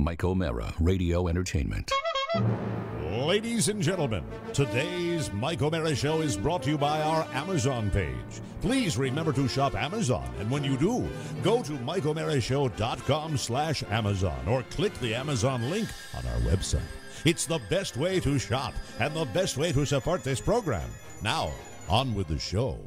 Mike O'Meara, Radio Entertainment. Ladies and gentlemen, today's Mike O'Meara Show is brought to you by our Amazon page. Please remember to shop Amazon, and when you do, go to MikeO'MearaShow.com slash Amazon or click the Amazon link on our website. It's the best way to shop and the best way to support this program. Now, on with the show.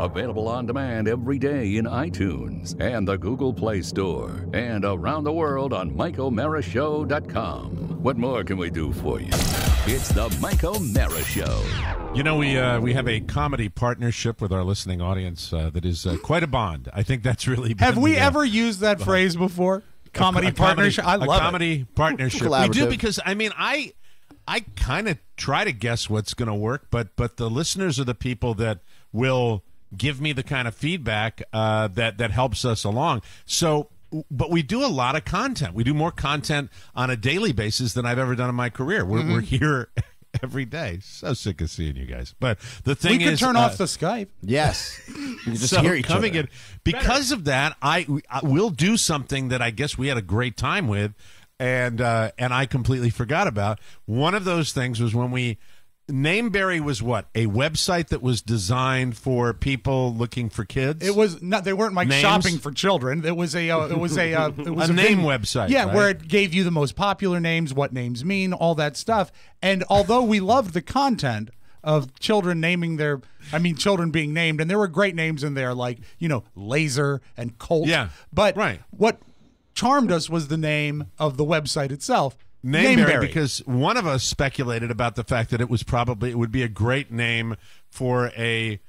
Available on demand every day in iTunes and the Google Play Store and around the world on MikeO'MearaShow.com. What more can we do for you? It's the Mike O'Meara Show. You know, we uh, we have a comedy partnership with our listening audience uh, that is uh, quite a bond. I think that's really. Have we the, uh, ever used that phrase before? Comedy a partnership. I love comedy partnership. we do because I mean, I I kind of try to guess what's going to work, but but the listeners are the people that will give me the kind of feedback uh, that that helps us along. So. But we do a lot of content. We do more content on a daily basis than I've ever done in my career. We're, we're here every day. So sick of seeing you guys. But the it. thing We could is, turn uh, off the Skype. Yes. You can just so hear each coming other. in because of that, I, I will do something that I guess we had a great time with, and uh, and I completely forgot about. One of those things was when we. Nameberry was what a website that was designed for people looking for kids. It was not. They weren't like Names? shopping for children. It was a. Uh, it was a. Uh, it was A name vid- website, Yeah, right? where it gave you the most popular names, what names mean, all that stuff. And although we loved the content of children naming their, I mean, children being named, and there were great names in there, like you know, Laser and Colt. Yeah, but right. What charmed us was the name of the website itself. Nameberry, because one of us speculated about the fact that it was probably it would be a great name for a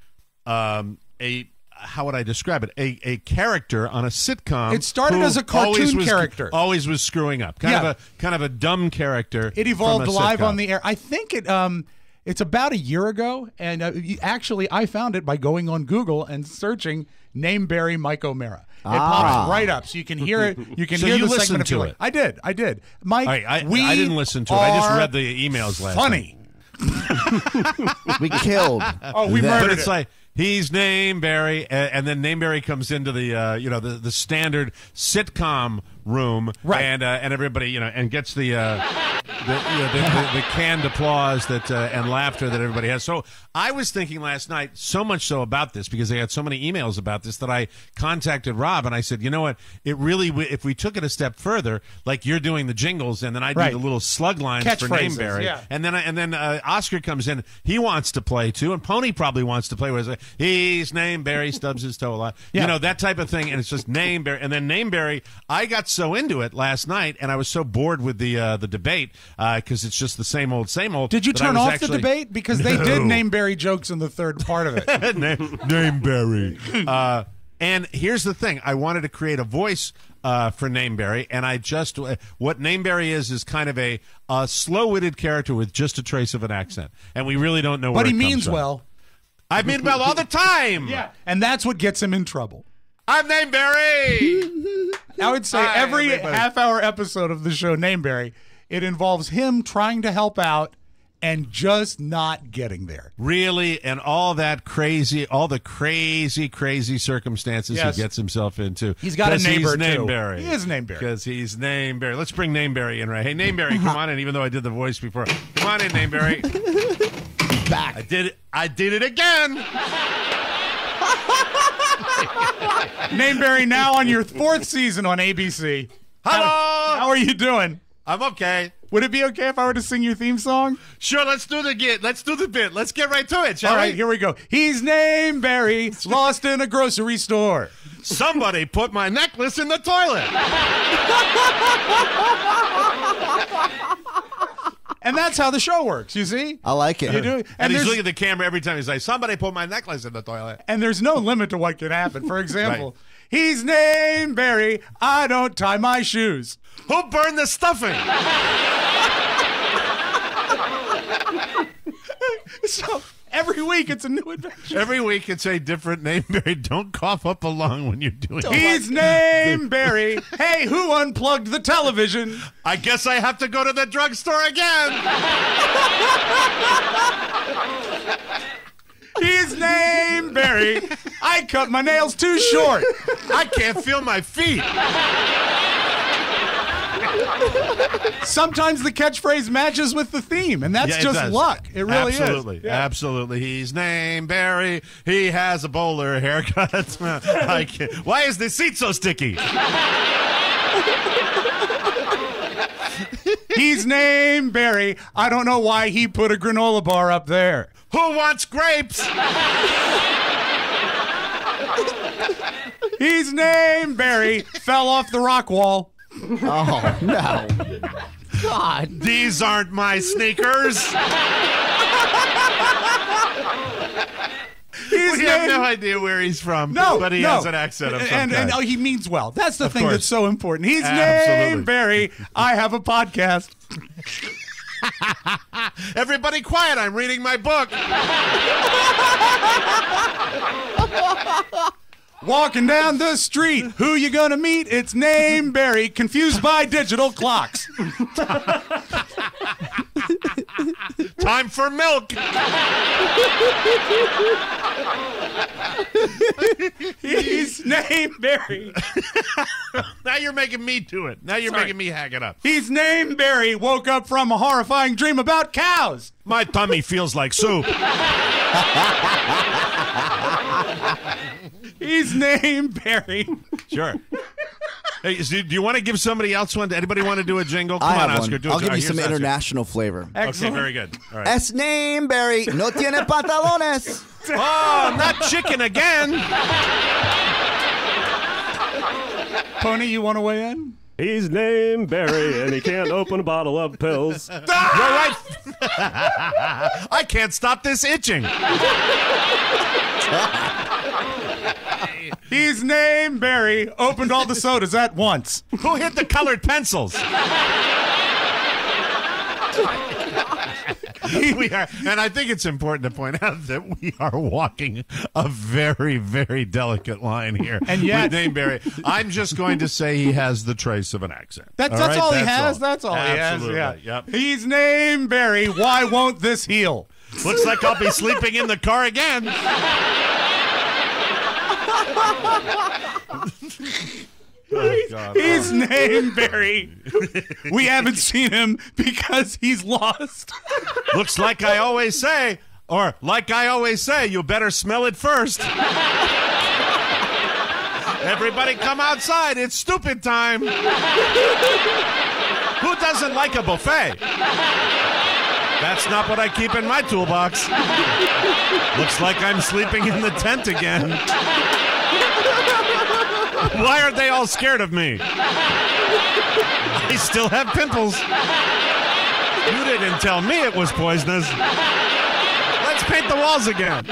um a how would I describe it a a character on a sitcom. It started as a cartoon always was- character. always was screwing up, kind Yeah. of a kind of a dumb character. It evolved live sitcom. on the air. I think it um it's about a year ago, and uh, actually I found it by going on Google and searching name Barry Mike O'Meara. It pops right up, so you can hear it. You can So hear you the listened segment if to it? I did. I did. Mike, All right, I, we I didn't listen to it. I just are read the emails last. Funny. We killed. Oh, we them. But murdered it's it. like he's Nameberry, and, and then name Barry comes into the uh, you know the, the standard sitcom room, Right. And uh, and everybody you know and gets the uh, the, you know, the, the, the canned applause that uh, and laughter that everybody has. So I was thinking last night so much so about this because I had so many emails about this that I contacted Rob and I said, you know what, it really if we took it a step further, like you're doing the jingles and then I do Right. the little slug lines for Catchphrases, Nameberry, yeah. and then and then uh, Oscar comes in. He wants to play too, and Pony probably wants to play. Where like, he's Nameberry, stubs his toe a lot. Yeah. You know that type of thing, and it's just Nameberry. And then Nameberry, I got so into it last night, and I was so bored with the uh, the debate because it's just the same old, same old. Did you turn off actually- the debate because they did name Barry jokes in the third part of it? Name Barry. Uh, and here's the thing: I wanted to create a voice uh, for Nameberry, and I just what Nameberry is is kind of a, a slow-witted character with just a trace of an accent, and we really don't know. but he means from. well. I mean well all the time. Yeah, and that's what gets him in trouble. I'm named Barry. I would say Hi, every everybody. half hour episode of the show Name Barry, it involves him trying to help out and just not getting there. really, and all that crazy, all the crazy, crazy circumstances Yes. he gets himself into. He's got a neighbor, he's too. Nameberry. He is Nameberry. because he's name Barry. Let's bring name Barry in, right? Hey, name Barry, come on in. Even though I did the voice before, come on in, Nameberry. Back. I did it. I did it again. Nameberry now on your fourth season on ABC. Hello. How, how are you doing? I'm okay. Would it be okay if I were to sing your theme song? Sure, let's do the get. Let's do the bit. Let's get right to it, shall All right, we? here we go. He's Nameberry, lost in a grocery store. Somebody put my necklace in the toilet. And that's how the show works, you see? I like it. You do, And, and, he's looking at the camera every time he's like, "Somebody put my necklace in the toilet." and there's no limit to what can happen. For example, he's named Barry. I don't tie my shoes. Who burned the stuffing? So every week it's a new adventure. Every week it's a different name. Barry, don't cough up a lung when you're doing it. He's Nameberry. hey, who unplugged the television? I guess I have to go to the drugstore again. He's Nameberry. I cut my nails too short. I can't feel my feet. Sometimes the catchphrase matches with the theme, and that's Yeah, just does. luck. It really absolutely, is. Yeah. Absolutely. He's named Barry. He has a bowler haircut. Why is this seat so sticky? He's named Barry. I don't know why he put a granola bar up there. Who wants grapes? He's named Barry. Fell off the rock wall. Oh no. God. These aren't my sneakers. He's we have no idea where he's from. No, but he no. has an accent of some and, and, oh, he means well. That's the Of thing course. that's so important. He's Absolutely. named Barry. I have a podcast. Everybody quiet. I'm reading my book. Walking down the street, who you gonna meet? It's name Barry, confused by digital clocks. Time for milk. He's named Barry. Now you're making me do it. Now you're Sorry. making me hack it up. He's named Barry. Woke up from a horrifying dream about cows. My tummy feels like soup. He's named Barry. Sure. Hey, so do you want to give somebody else one? Anybody want to do a jingle? Come I on, have Oscar. one. Do it. I'll give All you right, some Oscar. international flavor. Okay, Excellent. very good. All right. Es name Barry no tiene pantalones. Oh, not chicken again. Pony, you want to weigh in? He's named Barry, and he can't open a bottle of pills. You're right. I can't stop this itching. He's named Barry. Opened all the sodas at once. Who hit the colored pencils? we are, and I think it's important to point out that we are walking a very, very delicate line here. And yet- with Dane Barry, I'm just going to say he has the trace of an accent. That's, All that's right? all he That's has. all. That's all Absolutely. he has. Yeah. Yep. He's named Barry. Why won't this heal? Looks like I'll be sleeping in the car again. Oh, God. He's named Barry. We haven't seen him because he's lost. Looks like I always say, or like I always say, you better smell it first. Everybody come outside. It's stupid time. Who doesn't like a buffet? That's not what I keep in my toolbox. Looks like I'm sleeping in the tent again. Why aren't they all scared of me? I still have pimples. You didn't tell me it was poisonous. Let's paint the walls again.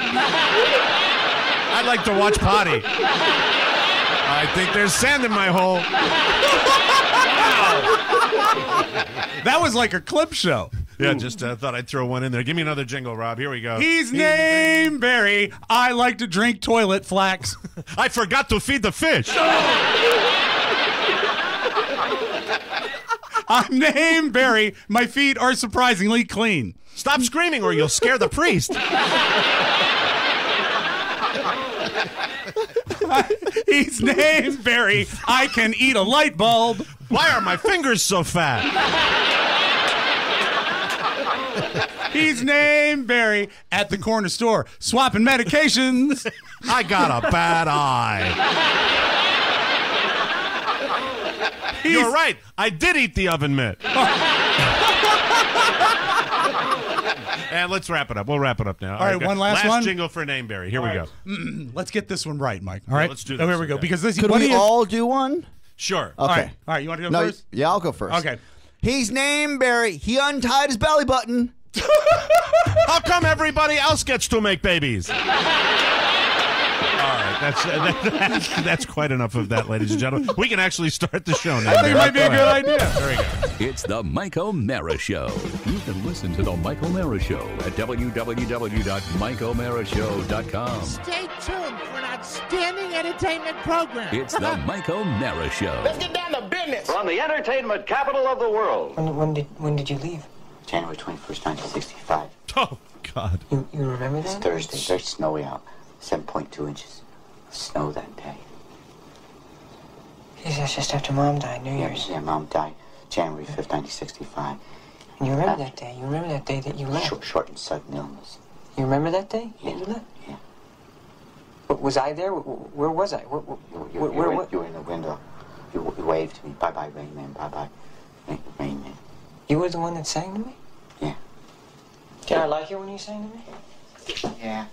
I'd like to watch potty. I think there's sand in my hole. That was like a clip show. Yeah, just uh, thought I'd throw one in there. Give me another jingle, Rob. Here we go. He's named Barry. I like to drink toilet flax. I forgot to feed the fish. I'm named Barry. My feet are surprisingly clean. Stop screaming or you'll scare the priest. He's named Barry. I can eat a light bulb. Why are my fingers so fat? He's named Barry at the corner store, swapping medications. I got a bad eye. You're right. I did eat the oven mitt. and let's wrap it up. We'll wrap it up now. All right, good. one last one? jingle for Nameberry. Here we go. Let's get this one right, Mike. All right, let's do Oh, here we go. okay. Because this. Could what we do you- all do one? Sure. Okay. right, all right. You want to go No, first? yeah, I'll go first. Okay. He's named Barry. He untied his belly button. How come everybody else gets to make babies? All right, that's, uh, that's that's quite enough of that, ladies and gentlemen. We can actually start the show now. I think it might be a good idea. Very good. It's the Mike O'Meara Show. You can listen to the Mike O'Meara Show at www.mikeomearashow.com. Stay tuned for an outstanding entertainment program. It's the Mike O'Meara Show. Let's get down to business. From the entertainment capital of the world. When, when did when did you leave? January 21st, 1965. Oh God. You, you remember It's that? Thursday, very snowy out. 7.2 inches of snow that day. Geez, that's just after Mom died, New Yeah, Year's. yeah, Mom died January 5th, 1965. And you remember uh, that day? You remember that day that you left? Short, short and sudden illness. You remember that day that you left? Yeah. W- Was I there? Where was I? Where, where, You, you, where, you, were, in, you were in the window. You, you waved to me. Bye bye, Rain Man. Bye bye, Rain, Rain Man. You were the one that sang to me? Yeah. Did I like it when you sang to me? Yeah.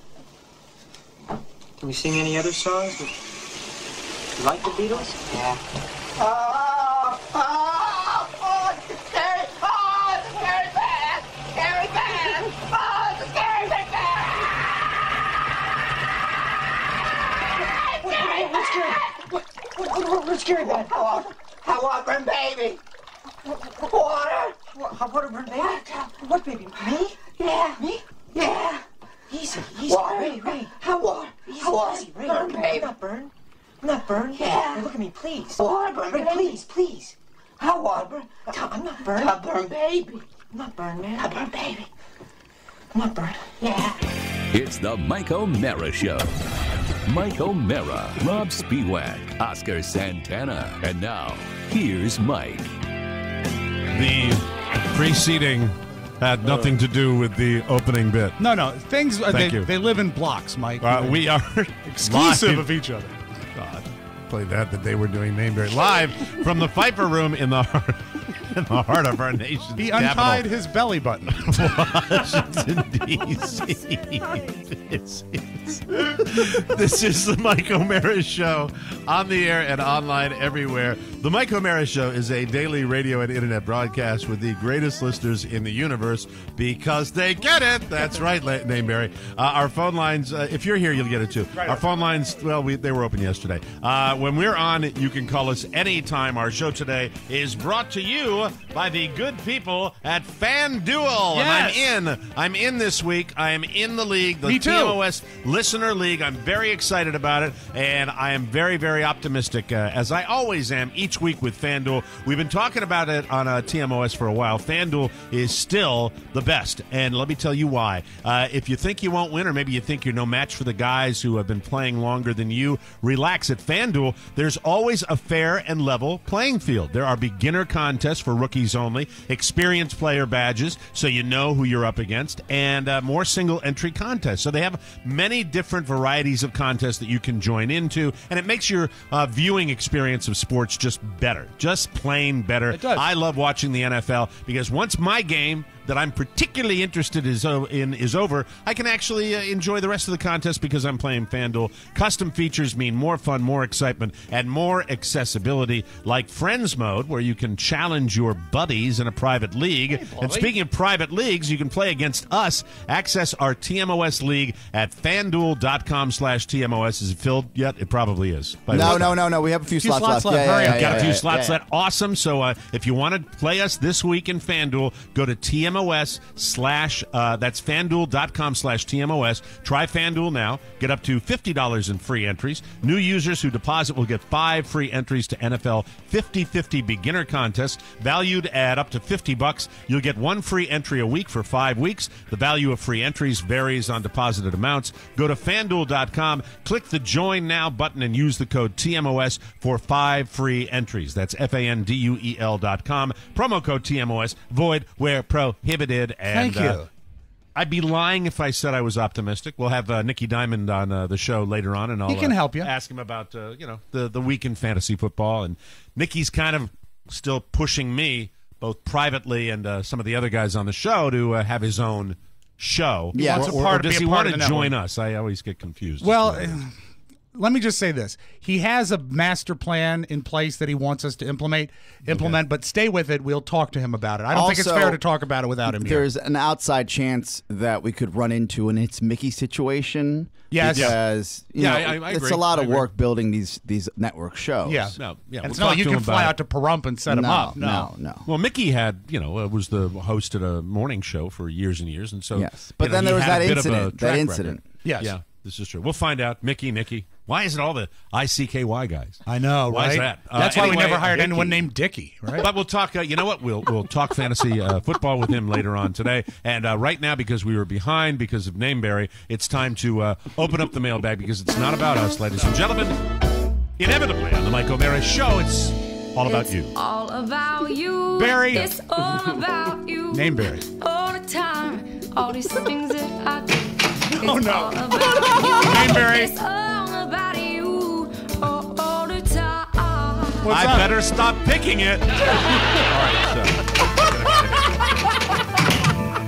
Did we sing any other songs? that- You like the Beatles? Yeah. Oh, oh, oh, it's scary. Oh, it's a scary band. Scary band. Oh, it's a scary big band. Scary What's scary? What, what, what, what's scary about? I want, I want burn baby. Water. What, how water burn baby? What baby? Me? Yeah. Me? Yeah. Easy, easy. Water. Ray, Ray. I want, Easy, I want easy, Ray. burn I'm not burned. I'm not burned. Yeah. Ray, look at me, please. Water burn Ray, baby. please, please. I want burn. Tom, I'm not burned. I burn baby. I'm not burned, man. I burn baby. I'm not burned. Yeah. It's the Mike O'Meara Show. Mike O'Meara, Rob Spewak, Oscar Santana. And now, here's Mike. The preceding had nothing to do with the opening bit. No, no. Things uh, Thank they, you. they live in blocks, Mike. Uh, we are exclusive live. of each other. God, played that the day we're doing Nameberry live from the Pfeiffer Room in the heart, in the heart of our nation's He capital. untied his belly button. Washington, D.C. It's- it's- this is the Mike O'Meara Show on the air and online everywhere. The Mike O'Meara Show is a daily radio and internet broadcast with the greatest listeners in the universe because they get it. That's right, name Nameberry. Uh, our phone lines, uh, if you're here, you'll get it too. Our phone lines, well, we, they were open yesterday. Uh, when we're on, you can call us anytime. Our show today is brought to you by the good people at FanDuel. Yes. And I'm in. I'm in this week. I am in the league, the Me too. TMOS Listener League. I'm very excited about it, and I am very, very optimistic, uh, as I always am each week with FanDuel. We've been talking about it on uh, TMOS for a while. FanDuel is still the best, and let me tell you why. Uh, if you think you won't win, or maybe you think you're no match for the guys who have been playing longer than you, relax at FanDuel. There's always a fair and level playing field. There are beginner contests for rookies only, experienced player badges, so you know who you're up against, and uh, more single entry contests. So they have many different varieties of contests that you can join into, and it makes your uh, viewing experience of sports just better, just plain better. It does. I love watching the NFL because once my game that I'm particularly interested is o- in is over, I can actually uh, enjoy the rest of the contest because I'm playing FanDuel. Custom features mean more fun, more excitement, and more accessibility, like Friends Mode, where you can challenge your buddies in a private league. and speaking of private leagues, you can play against us. Access our TMOS league at FanDuel.com slash TMOS. Is it filled yet? It probably is. By No, no, no, no. We have a few, Few slots, slots left. left. Yeah, Hurry yeah, up. yeah, Got a few yeah, slots yeah. that awesome. So uh, if you want to play us this week in FanDuel, go to TMOS slash uh, that's FanDuel.com slash TMOS. Try FanDuel now. Get up to fifty dollars in free entries. New users who deposit will get five free entries to NFL 50-50 beginner contest valued at up to fifty bucks. You'll get one free entry a week for five weeks. The value of free entries varies on deposited amounts. Go to FanDuel.com, click the Join Now button, and use the code TMOS for five free entries. That's F-A-N-D-U-E-L dot com. Promo code TMOS. Void where prohibited. And, Thank you. uh, I'd be lying if I said I was optimistic. We'll have uh, Nicky Diamond on uh, the show later on, and I'll He can uh, help you. Ask him about uh, you know the the week in fantasy football, and Nicky's kind of still pushing me both privately and uh, some of the other guys on the show to uh, have his own show. Yeah. or, a or- part or to does he part want to join us? I always get confused. Well, let me just say this: he has a master plan in place that he wants us to implement. Implement, but stay with it. We'll talk to him about it. I don't think it's fair to talk about it without him here. There's an outside chance that we could run into an it's Mickey situation. Yes. Yeah. because you Yeah, know, I- I it's a lot of work building these these network shows. Yeah, No, yeah, And we'll it's not like you can fly about out to Pahrump and set no, him up. no, no. Well, Mickey had, you know, uh, was the host at a morning show for years and years, and so Yes. But you know, then there was that bit of a incident, that incident. record. Yes. yeah, this is true. We'll find out. Mickey, Nicky. Why is it all the I C K Y guys? I know, Why right? is that? Uh, That's why we never hired Dickie. anyone named Dicky, right? But we'll talk. Uh, you know what? We'll we'll talk fantasy uh, football with him later on today. And uh, right now, because we were behind because of Nameberry, it's time to uh, open up the mailbag because it's not about us, ladies and gentlemen. Inevitably on the Mike O'Meara Show, it's all about you. All about you. Barry. It's all about you. Name Barry. All the time. All these things that I do. It's Oh, no. all What's I up? better stop picking it. All right,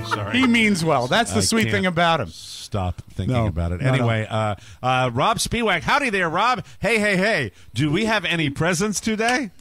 so. Sorry. He means well. That's the I sweet thing about him. Stop thinking No, about it. no, no. Anyway, Uh, uh, Rob Spewak, howdy there, Rob. Hey, hey, hey. Do we have any presents today?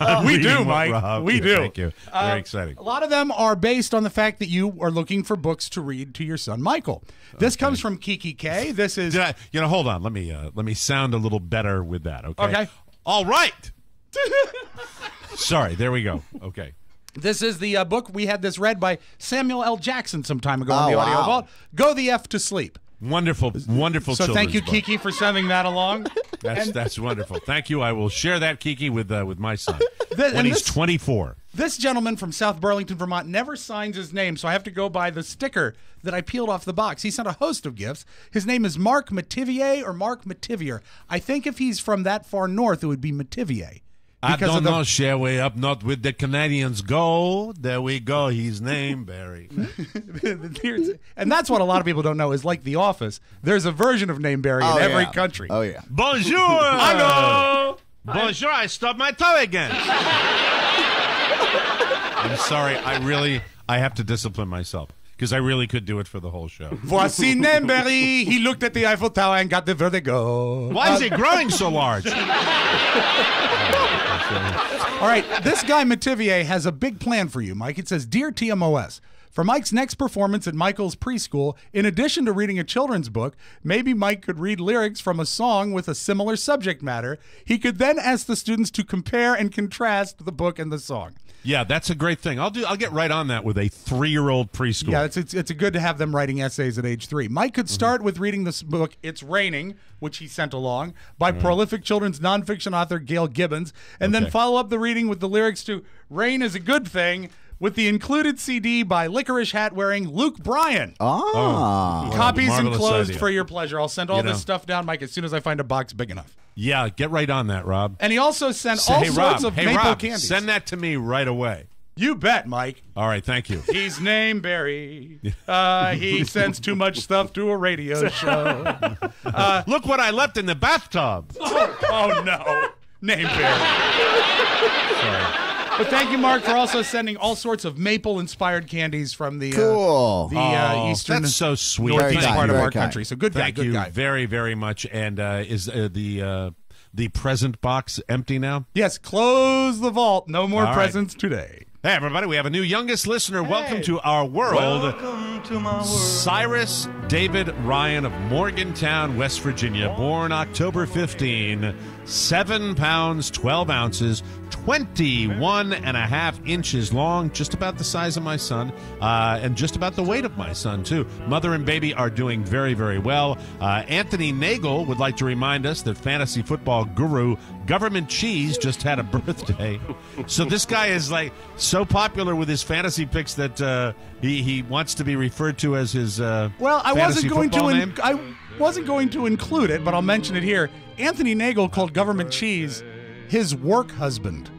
I'm we do, Mike. Rob- We Yeah, do. Thank you. Very Uh, exciting. A lot of them are based on the fact that you are looking for books to read to your son Michael. This comes from Kiki K. This is Did I, you know, hold on. Let me uh, let me sound a little better with that. Okay. Okay. All right. Sorry. There we go. Okay. this is the uh, book we had this read by Samuel L. Jackson some time ago on Oh, the audio wow. vault. Go the f to sleep. Wonderful, wonderful. So thank you, book. Kiki, for sending that along. That's that's wonderful. Thank you. I will share that Kiki with uh, with my son Th- when he's this- 24. This gentleman from South Burlington, Vermont, never signs his name, so I have to go by the sticker that I peeled off the box. He sent a host of gifts. His name is Mark Mativier or Mark Mativier. I think if he's from that far north, it would be Mativier. I don't the- know, shall we up not with the Canadians go? There we go. His name, Barry. And that's what a lot of people don't know is like The Office. There's a version of Name Barry Oh, in every yeah. country. Oh yeah. Bonjour. Hello. Bonjour. I stubbed my toe again. I'm sorry. I really, I have to discipline myself because I really could do it for the whole show. Voici Name Barry. He looked at the Eiffel Tower and got the vertigo. Why is it growing so large? All right, this guy Mativier has a big plan for you, Mike. It says, "Dear TMOS." For Mike's next performance at Michael's preschool, in addition to reading a children's book, maybe Mike could read lyrics from a song with a similar subject matter. He could then ask the students to compare and contrast the book and the song. Yeah, that's a great thing. I'll do. I'll get right on that with a three-year-old preschool. Yeah, it's, it's it's good to have them writing essays at age three. Mike could mm-hmm. start with reading this book, "It's Raining," which he sent along by mm-hmm. prolific children's nonfiction author Gail Gibbons, and then follow up the reading with the lyrics to "Rain is a Good Thing." With the included CD by licorice hat wearing Luke Bryan. Ah. Copies enclosed idea. for your pleasure. I'll send all You this know. stuff down, Mike, as soon as I find a box big enough. yeah, get right on that, Rob. And he also sent Say, all hey, sorts Rob. of hey, maple Rob. candies. Send that to me right away. You bet, Mike. All right, thank you. He's name Barry. Uh, he sends too much stuff to a radio show. Look what I left in the bathtub. oh no, name Barry. But thank you, Mark, for also sending all sorts of maple-inspired candies from the uh, Cool. the uh, Oh, eastern that's so sweet. northeast Very kind, part of very our kind. country. So good guy, Thank good you guy. very, very much. And uh, is uh, the uh, the present box empty now? Yes, close the vault. No more All right. presents today. Hey, everybody, we have a new youngest listener. Welcome to our world. Cyrus David Ryan of Morgantown, West Virginia, born October 15, 7 pounds, 12 ounces, 21 and a half inches long, just about the size of my son, uh, and just about the weight of my son, too. Mother and baby are doing very, very well. Uh, Anthony Nagel would like to remind us that fantasy football guru Government Cheese just had a birthday. So this guy is like so popular with his fantasy picks that uh, he, he wants to be referred to as his uh, Well, I wasn't going to. Name. I wasn't going to include it, but I'll mention it here. Anthony Nagel called Government Cheese his work husband.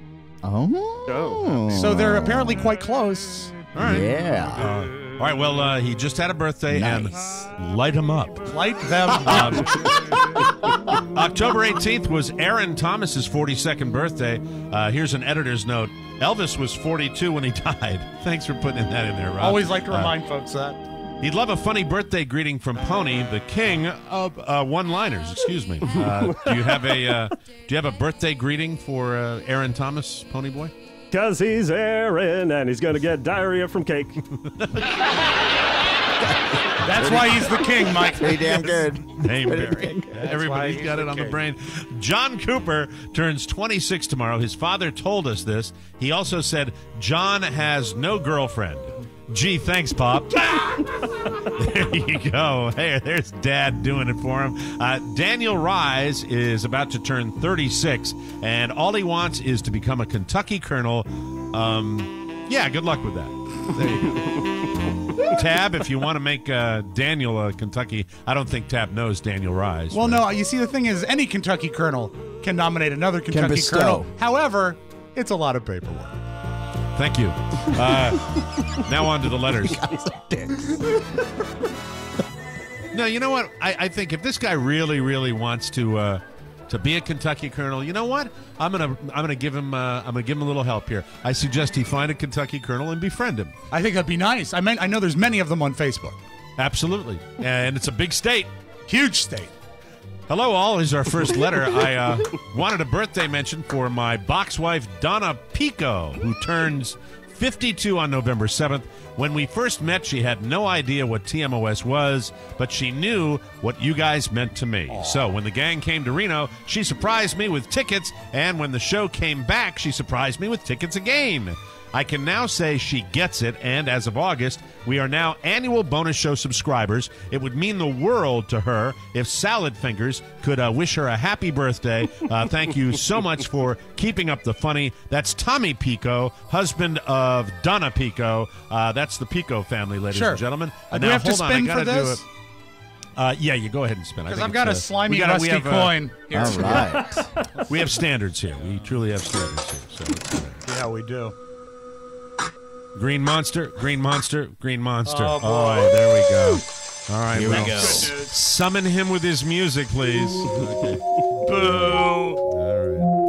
Oh. So they're apparently quite close. All right. Yeah. All right. Well, uh, he just had a birthday Nice. and light him up. Light them up. Um, October 18th was Aaron Thomas's 42nd birthday. Uh, here's an editor's note. Elvis was 42 when he died. Thanks for putting that in there, Rob. Always like to Uh, remind folks that. He'd love a funny birthday greeting from Pony, the king of uh, one-liners. Excuse me. Uh, do you have a uh, Do you have a birthday greeting for uh, Aaron Thomas, Pony Boy? Cause he's Aaron and he's gonna get diarrhea from cake. That's why he's the king, Mike. Pretty damn good. Name Barry. why Everybody's he's got it on the king. brain. John Cooper turns 26 tomorrow. His father told us this. He also said John has no girlfriend. Gee, thanks, Pop. there you go. Hey, there's Dad doing it for him. Uh, Daniel Rise is about to turn 36, and all he wants is to become a Kentucky colonel. Um, yeah, good luck with that. There you go. Tab, if you want to make uh, Daniel a Kentucky, I don't think Tab knows Daniel Rise. Well, but- no, you see, the thing is, any Kentucky colonel can nominate another Kentucky. Colonel. However, it's a lot of paperwork. Thank you. Uh, now on to the letters. no, you know what? I, I think if this guy really, really wants to uh, to be a Kentucky Colonel, you know what? I'm gonna I'm gonna give him uh, I'm gonna give him a little help here. I suggest he find a Kentucky Colonel and befriend him. I think that'd be nice. I mean, I know there's many of them on Facebook. Absolutely, and it's a big state. Huge state. Hello, all. Is our first letter. I uh, wanted a birthday mention for my box wife, Donna Pico, who turns 52 on November 7th. When we first met, she had no idea what TMOS was, but she knew what you guys meant to me. So when the gang came to Reno, she surprised me with tickets, and when the show came back, she surprised me with tickets again. I can now say she gets it, and as of August, we are now annual bonus show subscribers. It would mean the world to her if Salad Fingers could uh, wish her a happy birthday. Uh, thank you so much for keeping up the funny. That's Tommy Pico, husband of Donna Pico. Uh, that's the Pico family, ladies Sure. and gentlemen. Uh, And do we now, have to hold on, I spin for do this? Uh, yeah, you go ahead and spin. I Because think I've got a it's, uh, slimy we gotta- we rusty have, uh, coin. Here. All right. we have standards here. We truly have standards here. So, Yeah, we do. Green Monster, Green Monster, Green Monster. Oh, boy. There we go. All right, Here we well, go. Summon him with his music, please. Okay. Boo. All right.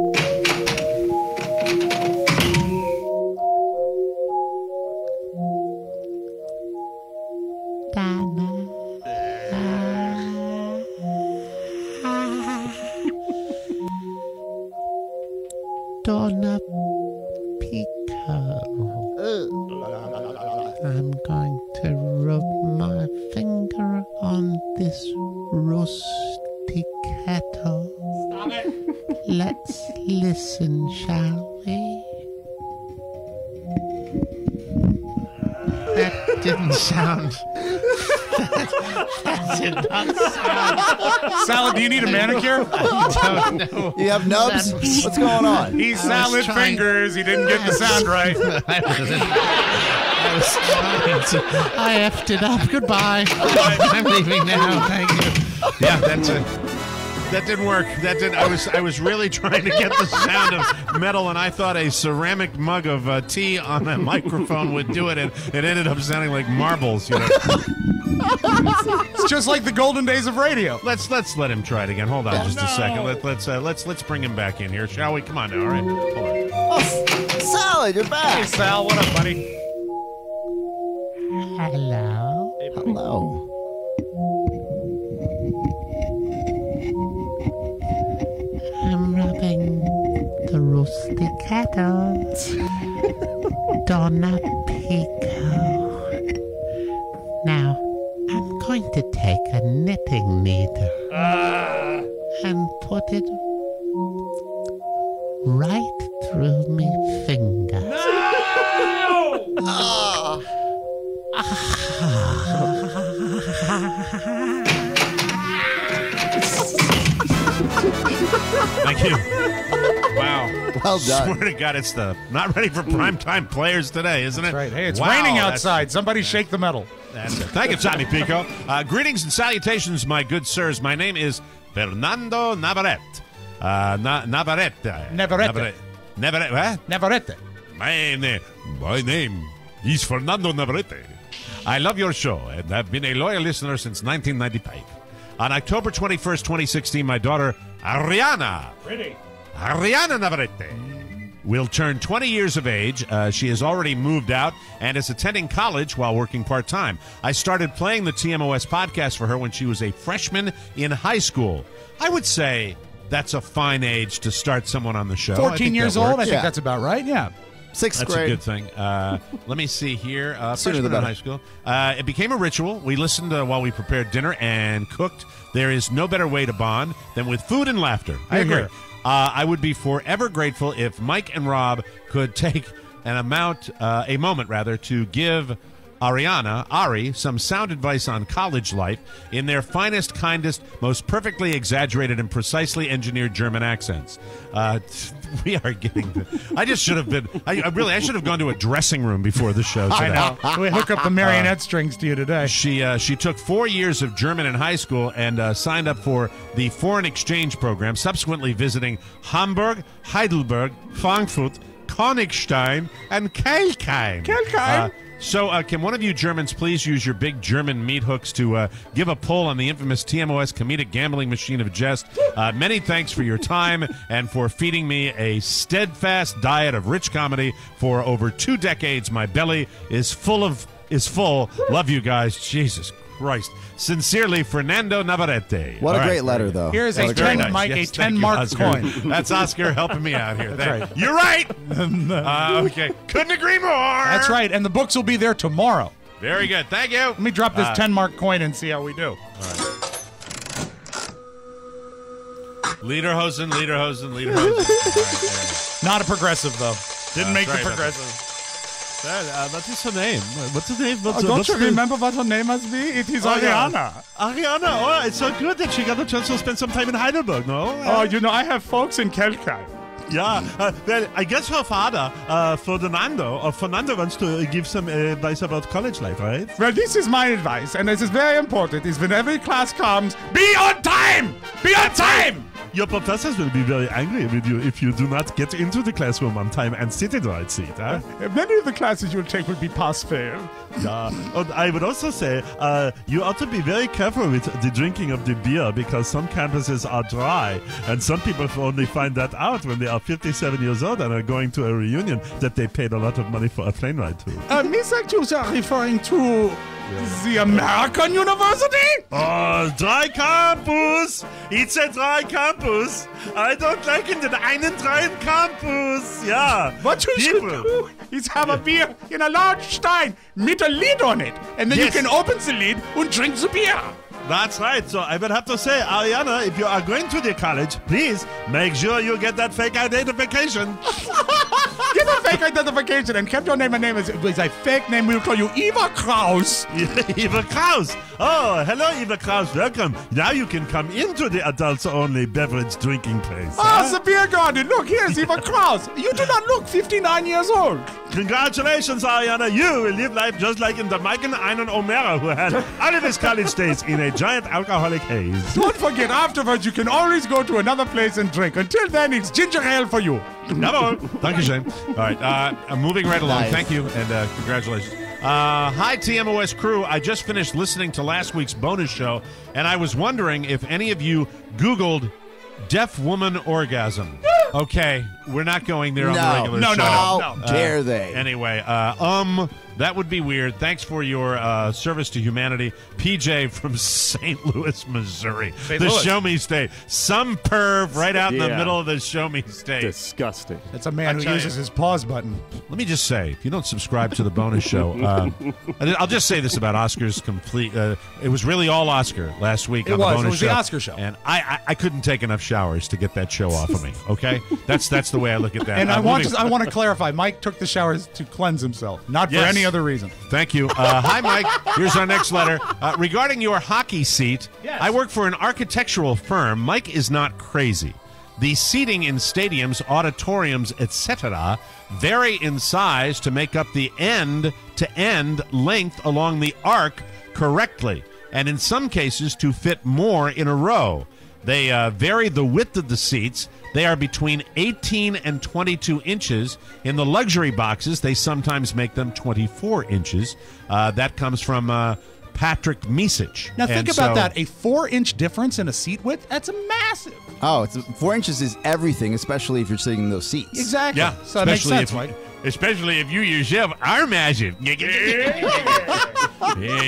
Donna listen, shall we? That didn't sound. that did not sound. Salad, do you need a manicure? I don't know. You have nubs? What's going on? He's I was salad trying- fingers. He didn't get the sound right. I was, I was trying to. I effed it up. Goodbye. I'm leaving now. Thank you. Yeah, that's it. That didn't work. That didn't. I was I was really trying to get the sound of metal, and I thought a ceramic mug of uh, tea on a microphone would do it, and it ended up sounding like marbles. You know. It's just like the golden days of radio. Let's let's let him try it again. Hold on, just a second. Let, let's uh, let's let's bring him back in here, shall we? Come on now. All right. Hold on. Oh, Salad, you're back. Hey. Sal, what up, buddy? Hello. Hello. Kettle. Donna Pico. Now, I'm going to take a knitting needle ah. and put it right through me finger. No! Ah. Thank you. Wow. Well Swear to God, it's the not ready for primetime players today, isn't it? That's right. Hey, it's Wow, raining outside. Somebody shake the metal. That's it. Thank you, Tommy Pico. Uh, greetings and salutations, my good sirs. My name is Fernando Navarrete. Uh, Na- Navarrete. Navarrete. Navarrete. What? Navarrete. My name, my name is Fernando Navarrete. I love your show and have been a loyal listener since 1995. On October 21st, 2016, my daughter, Ariana. Pretty. Ariana Navarrete will turn 20 years of age. Uh, she has already moved out and is attending college while working part time. I started playing the TMOS podcast for her when she was a freshman in high school. I would say that's a fine age to start someone on the show. 14 years that old. I think Yeah. that's about right. Yeah. Sixth That's grade. a good thing. Uh, let me see here. Uh, Sooner freshman in high school. Uh, it became a ritual. We listened uh, while we prepared dinner and cooked. There is no better way to bond than with food and laughter. I Hear, agree. Uh, I would be forever grateful if Mike and Rob could take an amount, uh, a moment rather, to give Ariana, Ari, some sound advice on college life in their finest, kindest, most perfectly exaggerated and precisely engineered German accents. Uh, we are getting. The, I just should have been. I, I really, I should have gone to a dressing room before the show. Today. I know. We hook up the marionette strings to you today. She uh, she took four years of German in high school and uh, signed up for the foreign exchange program. Subsequently, visiting Hamburg, Heidelberg, Frankfurt, Königstein, and Kelkheim. Kelkheim. So, uh, can one of you Germans please use your big German meat hooks to uh, give a pull on the infamous TMOS comedic gambling machine of jest? Uh, many thanks for your time and for feeding me a steadfast diet of rich comedy for over two decades. My belly is full of is full. Love you guys. Jesus Christ. Sincerely, Fernando Navarrete. What a All right. great letter, though. Here's That's a very 10, nice. Mike, Yes, a 10 mark Oscar. coin. That's Oscar helping me out here. That's Thank- You're right. Uh, okay. Couldn't agree more. That's right. And the books will be there tomorrow. Very good. Thank you. Let me drop this Uh, 10 mark coin and see how we do. Lederhosen, Lederhosen, Lederhosen. Not a progressive, though. Didn't make sorry the progressive. Uh, what is her name? What's her name? What's, Oh, don't what's you the- remember what her name must be? It is Oh, yeah. Ariana. Ariana, oh, it's so good that she got a chance to spend some time in Heidelberg, no? Oh, you know, I have folks in Kelkheim. Yeah, uh, well, I guess her father, uh, Ferdinando, or Fernando wants to uh, give some uh, advice about college life, right? Well, this is my advice, and this is very important, is when every class comes, be on time! Be on time! Your professors will be very angry with you if you do not get into the classroom on time and sit in the right seat, huh? Many of the classes you'll take will be pass-fail. Yeah, and I would also say uh, you ought to be very careful with the drinking of the beer because some campuses are dry, and some people only find that out when they are 57 years old and are going to a reunion that they paid a lot of money for a plane ride to. Uh, Miss Actus are referring to the American University? Uh, oh, dry campus! It's a dry campus! I don't like in it, einen dry campus! Yeah! What you should do is have a beer in a large stein with a lid on it, and then Yes. you can open the lid and drink the beer. That's right. So I would have to say, Ariana, if you are going to the college, please make sure you get that fake identification. Get a fake identification and keep your name and name is, a fake name. We'll call you Eva Kraus. Eva Kraus. Oh, hello, Eva Kraus. Welcome. Now you can come into the adults-only beverage drinking place. Ah, huh? the beer garden. Look, here's Eva Kraus. You do not look 59 years old. Congratulations, Ariana. You will live life just like in the Mike and Einen O'Meara who had all of his college days in a giant alcoholic haze. Don't forget, afterwards, you can always go to another place and drink. Until then, it's ginger ale for you. Jawohl. Thank you, Shane. All right. Uh, I'm moving right along. Nice. Thank you, and uh, congratulations. Uh, hi, TMOS crew. I just finished listening to last week's bonus show, and I was wondering if any of you Googled deaf woman orgasm. Okay, we're not going there on the No. regular No, show. no, How Uh, dare they? Anyway, uh, um, that would be weird. Thanks for your uh, service to humanity, PJ from St. Louis, Missouri. St. The Louis. Show Me State. Some perv right out in the middle of the Show Me State. Disgusting. That's a man I who uses you. his pause button. Let me just say, if you don't subscribe to the bonus show, uh, I'll just say this about Oscar's complete. Uh, it was really all Oscar last week It on was. the It bonus was show. the Oscar show. and I, I I couldn't take enough showers to get that show off of me. Okay, that's that's the way I look at that. And I I'm want moving- to, I want to clarify. Mike took the showers to cleanse himself, not for any other reason. Thank you. Uh, hi, Mike. Here's our next letter. Uh, regarding your hockey seat, Yes. I work for an architectural firm. Mike is not crazy. The seating in stadiums, auditoriums, etc., vary in size to make up the end to end length along the arc correctly, and in some cases to fit more in a row. They uh, vary the width of the seats. They are between 18 and 22 inches. In the luxury boxes, they sometimes make them 24 inches. Uh, that comes from uh, Patrick Misich. Now think And about so- that. A four-inch difference in a seat width. That's a massive. Oh, it's four inches is everything, especially if you're sitting in those seats. Exactly. Yeah, So that makes sense, if, Mike. Especially if you yourself are massive. there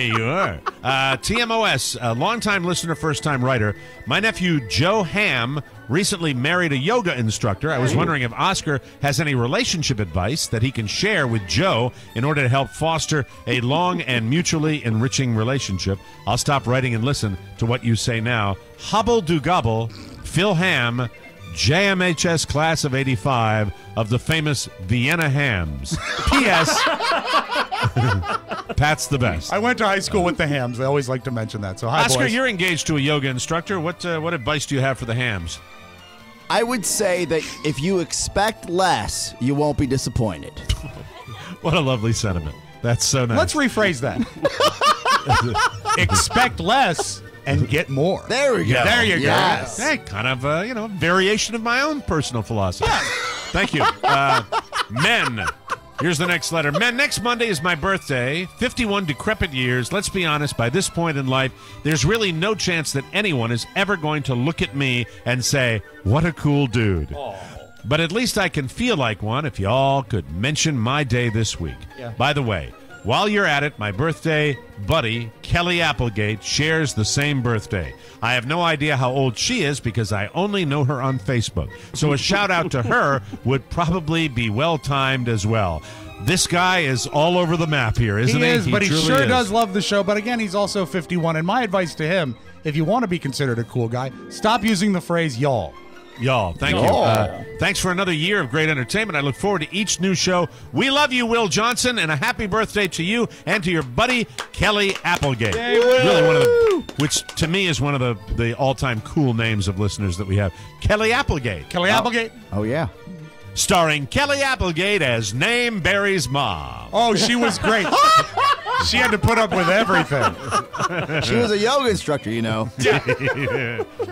you are. Uh, TMOS, a longtime listener, first time writer. My nephew Joe Ham recently married a yoga instructor. I was wondering if Oscar has any relationship advice that he can share with Joe in order to help foster a long and mutually enriching relationship. I'll stop writing and listen to what you say now. Hubble do gobble, Phil Ham, JMHS class of 85 of the famous Vienna Hams. P.S. Pat's the best. I went to high school with the hams. I always like to mention that. So hi, Oscar, boys. you're engaged to a yoga instructor. What uh, what advice do you have for the hams? I would say that if you expect less, you won't be disappointed. What a lovely sentiment. That's so nice. Let's rephrase that. Expect less and get more. There we go. There you Yes. Hey, kind of, uh, you know, variation of my own personal philosophy. Thank you. Uh, men. Here's the next letter. Men, next Monday is my birthday. 51 decrepit years. Let's be honest, by this point in life, there's really no chance that anyone is ever going to look at me and say, What a cool dude. But at least I can feel like one if y'all could mention my day this week. Yeah. By the way, while you're at it, my birthday buddy, Kelly Applegate, shares the same birthday. I have no idea how old she is because I only know her on Facebook. So a shout out to her would probably be well timed as well. This guy is all over the map here, isn't he he? is, but he truly sure is. does love the show. But again, he's also 51. And my advice to him, if you want to be considered a cool guy, stop using the phrase y'all. Y'all, thank you. Y'all. Uh, thanks for another year of great entertainment. I look forward to each new show. We love you, Will Johnson, and a happy birthday to you and to your buddy Kelly Applegate. Really one of the, which to me is one of the the all time cool names of listeners that we have. Kelly Applegate. Kelly Applegate. Oh yeah. Starring Kelly Applegate as Name Barry's mom. Oh, she was great. she had to put up with everything. She was a yoga instructor, you know.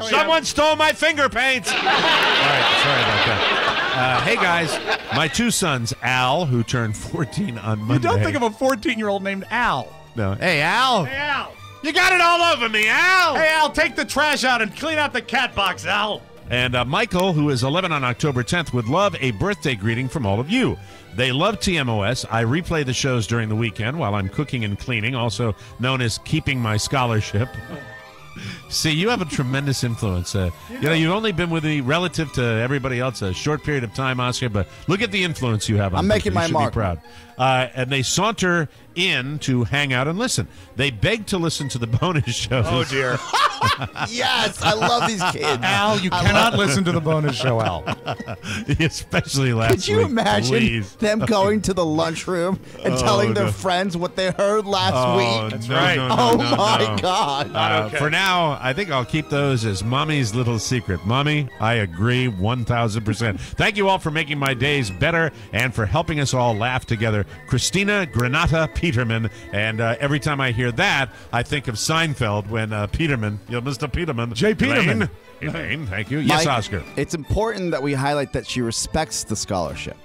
Someone stole my finger paint. All right, sorry about that. Uh, hey guys, my two sons, Al, who turned 14 on Monday. You don't think of a 14 year old named Al. No. Hey, Al. Hey, Al. You got it all over me, Al. Hey, Al, take the trash out and clean out the cat box, Al. And uh, Michael, who is 11 on October 10th, would love a birthday greeting from all of you. They love TMOS. I replay the shows during the weekend while I'm cooking and cleaning, also known as keeping my scholarship. See, you have a tremendous influence. Uh, you know, you've only been with me relative to everybody else a short period of time, Oscar, but look at the influence you have on I'm making people. my you mark. Be proud. Uh, and they saunter in to hang out and listen. They beg to listen to the bonus shows. Oh, dear. yes, I love these kids. Al, you I cannot love- listen to the bonus show, Al. Especially last week. Could you week, imagine please. them going to the lunchroom and Oh, telling their no. friends what they heard last Oh, week? That's right. no, no, oh no, my no. God! Uh, For now, I think I'll keep those as mommy's little secret. Mommy, I agree 1000%. Thank you all for making my days better and for helping us all laugh together. Christina Granata Peterman. And uh, every time I hear that, I think of Seinfeld when uh, Peterman, you know, Mr. Peterman. J. Peterman. Elaine, Elaine, thank you. Yes, Mike, Oscar. It's important that we highlight that she respects the scholarship.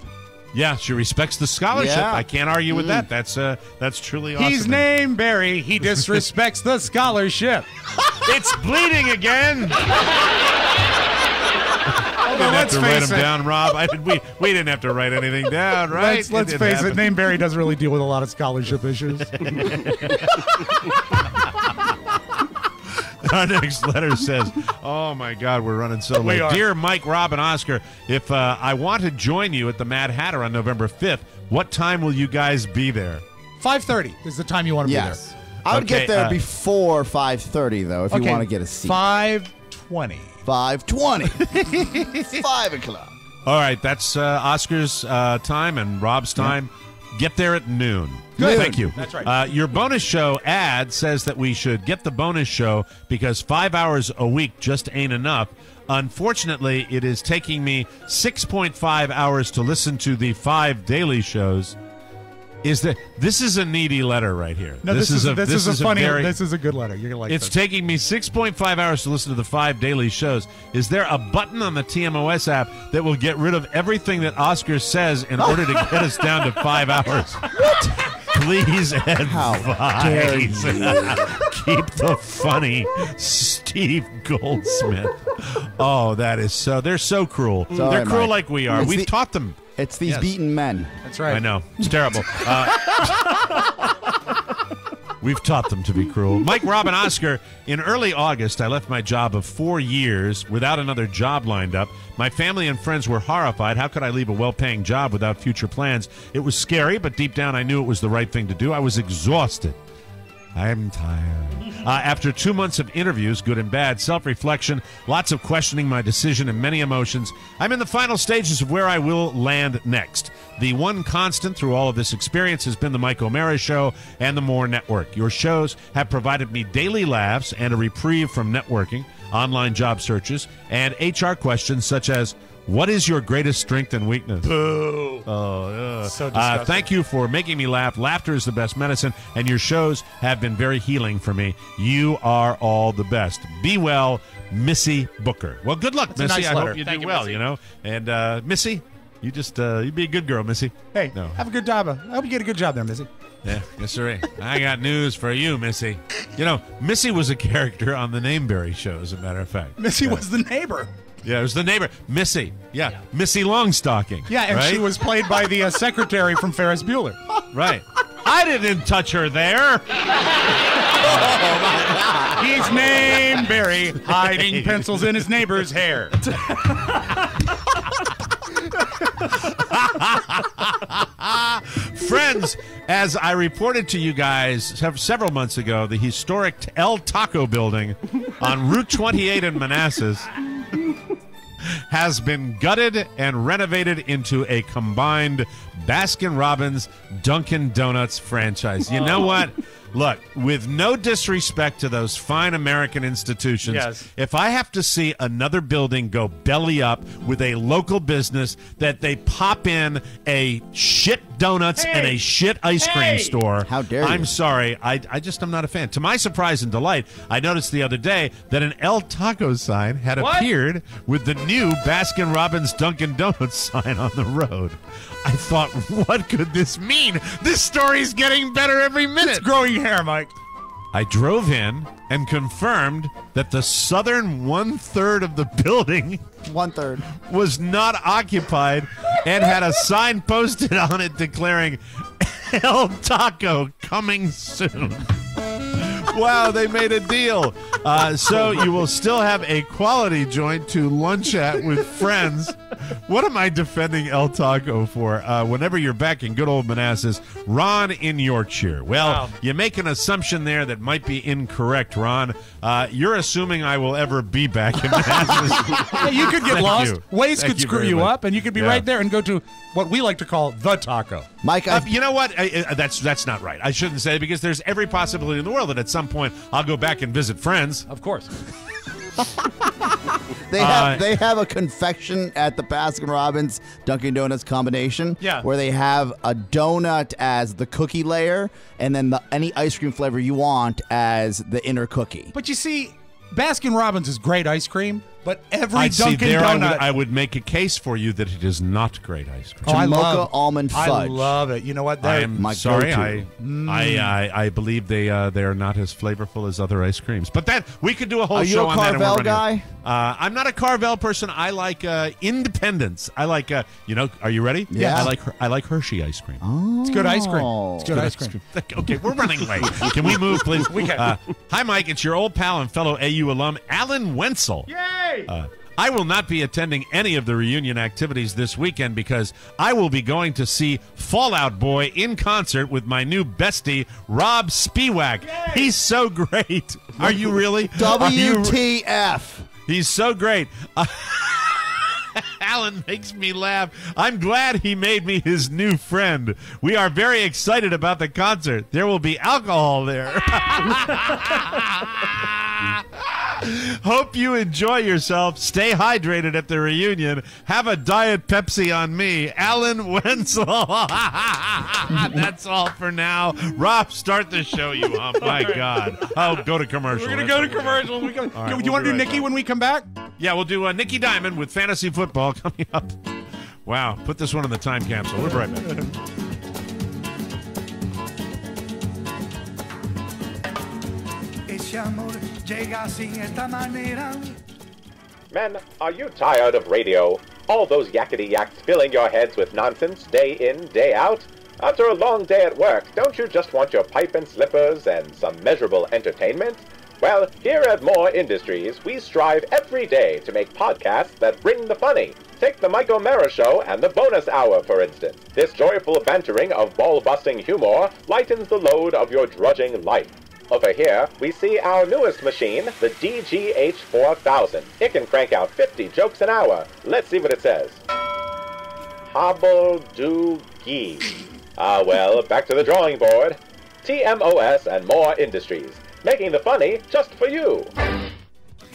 Yeah, she respects the scholarship. Yeah. I can't argue with Mm. that. That's uh, that's truly awesome. He's named Barry. He disrespects the scholarship. It's bleeding again. I Although, didn't have let's to write them it. down, Rob. I did, we we didn't have to write anything down, right? Let's, let's It face didn't it, name Barry doesn't really deal with a lot of scholarship issues. Our next letter says, "Oh my God, we're running so late." Dear Mike, Rob, and Oscar, if uh, I want to join you at the Mad Hatter on November fifth, what time will you guys be there? 5.30 is the time you want to Yes, be there. I would Okay, get there uh, before five thirty though. If there. you want to get a seat, five twenty, five o'clock. All right, that's uh, Oscar's uh, time and Rob's time. Get there at noon. Good. Thank you. That's right. Uh, your bonus show ad says that we should get the bonus show because five hours a week just ain't enough. Unfortunately, it is taking me 6.5 hours to listen to the five daily shows. Is that this is a needy letter right here? No, this, is, a this, is, a funny. very- this is a good letter. You're gonna like it's this. taking me 6.5 hours to listen to the five daily shows. Is there a button on the TMOS app that will get rid of everything that Oscar says in oh. order to get us down to five hours? What? Please advise. dare you. Keep the funny Steve Goldsmith. Oh, that is so. They're so cruel. all They're cruel Mike. like we are. It's We've the- taught them. It's these Yes. beaten men. That's right. I know. It's terrible. Uh, we've taught them to be cruel. Mike, Rob, and Oscar, in early August, I left my job of four years without another job lined up. My family and friends were horrified. How could I leave a well paying job without future plans? It was scary, but deep down I knew it was the right thing to do. I was exhausted. I'm tired. Uh, after two months of interviews, good and bad, self reflection, lots of questioning my decision, and many emotions, I'm in the final stages of where I will land next. The one constant through all of this experience has been the Mike O'Meara Show and the More Network. Your shows have provided me daily laughs and a reprieve from networking, online job searches, and HR questions such as, what is your greatest strength and weakness? Boo. Oh, yeah. So Uh, disgusting. thank you for making me laugh. Laughter is the best medicine, and your shows have been very healing for me. You are all the best. Be well, Missy Booker. Well, good luck, That's Missy. nice I letter. hope you Thank do you, well. Missy. You know, and uh, Missy, you just uh, you be a good girl, Missy. Hey, no, have a good job. I hope you get a good job there, Missy. yeah, yes, sir. I got news for you, Missy. You know, Missy was a character on the Nameberry show, as a matter of fact. Missy Yeah. was the neighbor. Yeah, it was the neighbor, Missy. Yeah, Missy Longstocking. Yeah, and she was played by the uh, secretary from Ferris Bueller. Right. I didn't touch her there. oh He's named Barry, hiding pencils in his neighbor's hair. Friends, as I reported to you guys several months ago, the historic El Taco building on Route 28 in Manassas has been gutted and renovated into a combined Baskin Robbins Dunkin' Donuts franchise. You know oh. what? Look, with no disrespect to those fine American institutions, Yes. if I have to see another building go belly up with a local business that they pop in a shit donuts and a shit ice cream store, How dare I'm you. sorry. I, I just am not a fan. To my surprise and delight, I noticed the other day that an El Taco sign had What? appeared with the new Baskin Robbins Dunkin' Donuts sign on the road. I thought, what could this mean? This story's getting better every minute. It's growing hair, Mike. I drove in and confirmed that the southern one third of the building One third. was not occupied and had a sign posted on it declaring El Taco coming soon. Wow, they made a deal. Uh, so you will still have a quality joint to lunch at with friends. What am I defending El Taco for? Uh, whenever you're back in good old Manassas, Ron in Yorkshire. Well, Wow. you make an assumption there that might be incorrect, Ron. Uh, you're assuming I will ever be back in Manassas. Yeah, you could get Thank lost. you. Waze Thank could you screw you much. up, and you could be Yeah. right there and go to what we like to call the taco. Mike, Uh, you know what? I, I, that's that's not right. I shouldn't say because there's every possibility in the world that at some point I'll go back and visit friends. Of course. they have uh, they have a confection at the Baskin Robbins Dunkin' Donuts combination. Yeah. Where they have a donut as the cookie layer, and then the, any ice cream flavor you want as the inner cookie. But you see, Baskin Robbins is great ice cream, but every I'd see Dunkin' there I would, Donut. I would make a case for you that it is not great ice cream. oh, I love almond fudge. I love it. You know what? I That- am my sorry. I, Mm. I, I I believe they uh, they are not as flavorful as other ice creams. But that we could do a whole Are show on that. and we're Carvel guy? Uh, I'm not a Carvel person. I like uh, independence. I like uh, you know. Are you ready? Yeah. I like I like Hershey ice cream. Oh. it's good ice cream. It's good ice cream. Okay, we're running late. Can we move, please? We can. Uh, hi, Mike. It's your old pal and fellow AU alum, Alan Wenzel. Yay! Uh, I will not be attending any of the reunion activities this weekend because I will be going to see Fall Out Boy in concert with my new bestie, Rob Spewak. He's so great. Are you really? Are you- WTF? He's so great. Uh, Alan makes me laugh. I'm glad he made me his new friend. We are very excited about the concert. There will be alcohol there. Hope you enjoy yourself. Stay hydrated at the reunion. Have a Diet Pepsi on me. Alan Wenzel. That's all for now. Rob, start the show, you hump. My God. Oh, go to commercial. We're gonna go to what we're commercial. We go, All right, do we'll you want to do right Nikki back. when we come back? Yeah, we'll do uh, Nikki Diamond with fantasy football coming up. Wow, put this one in the time capsule. We'll be right back. Ese amor llega esta manera. Men, are you tired of radio? All those yakety yaks filling your heads with nonsense day in, day out? After a long day at work, don't you just want your pipe and slippers and some measurable entertainment? Well, here at More Industries, we strive every day to make podcasts that bring the funny. Take the Mike O'Meara Show and the Bonus Hour, for instance. This joyful bantering of ball-busting humor lightens the load of your drudging life. Over here, we see our newest machine, the DGH4000. It can crank out 50 jokes an hour. Let's see what it says. Hobble. Ah, well, back to the drawing board. TMOS and more industries, making the funny just for you.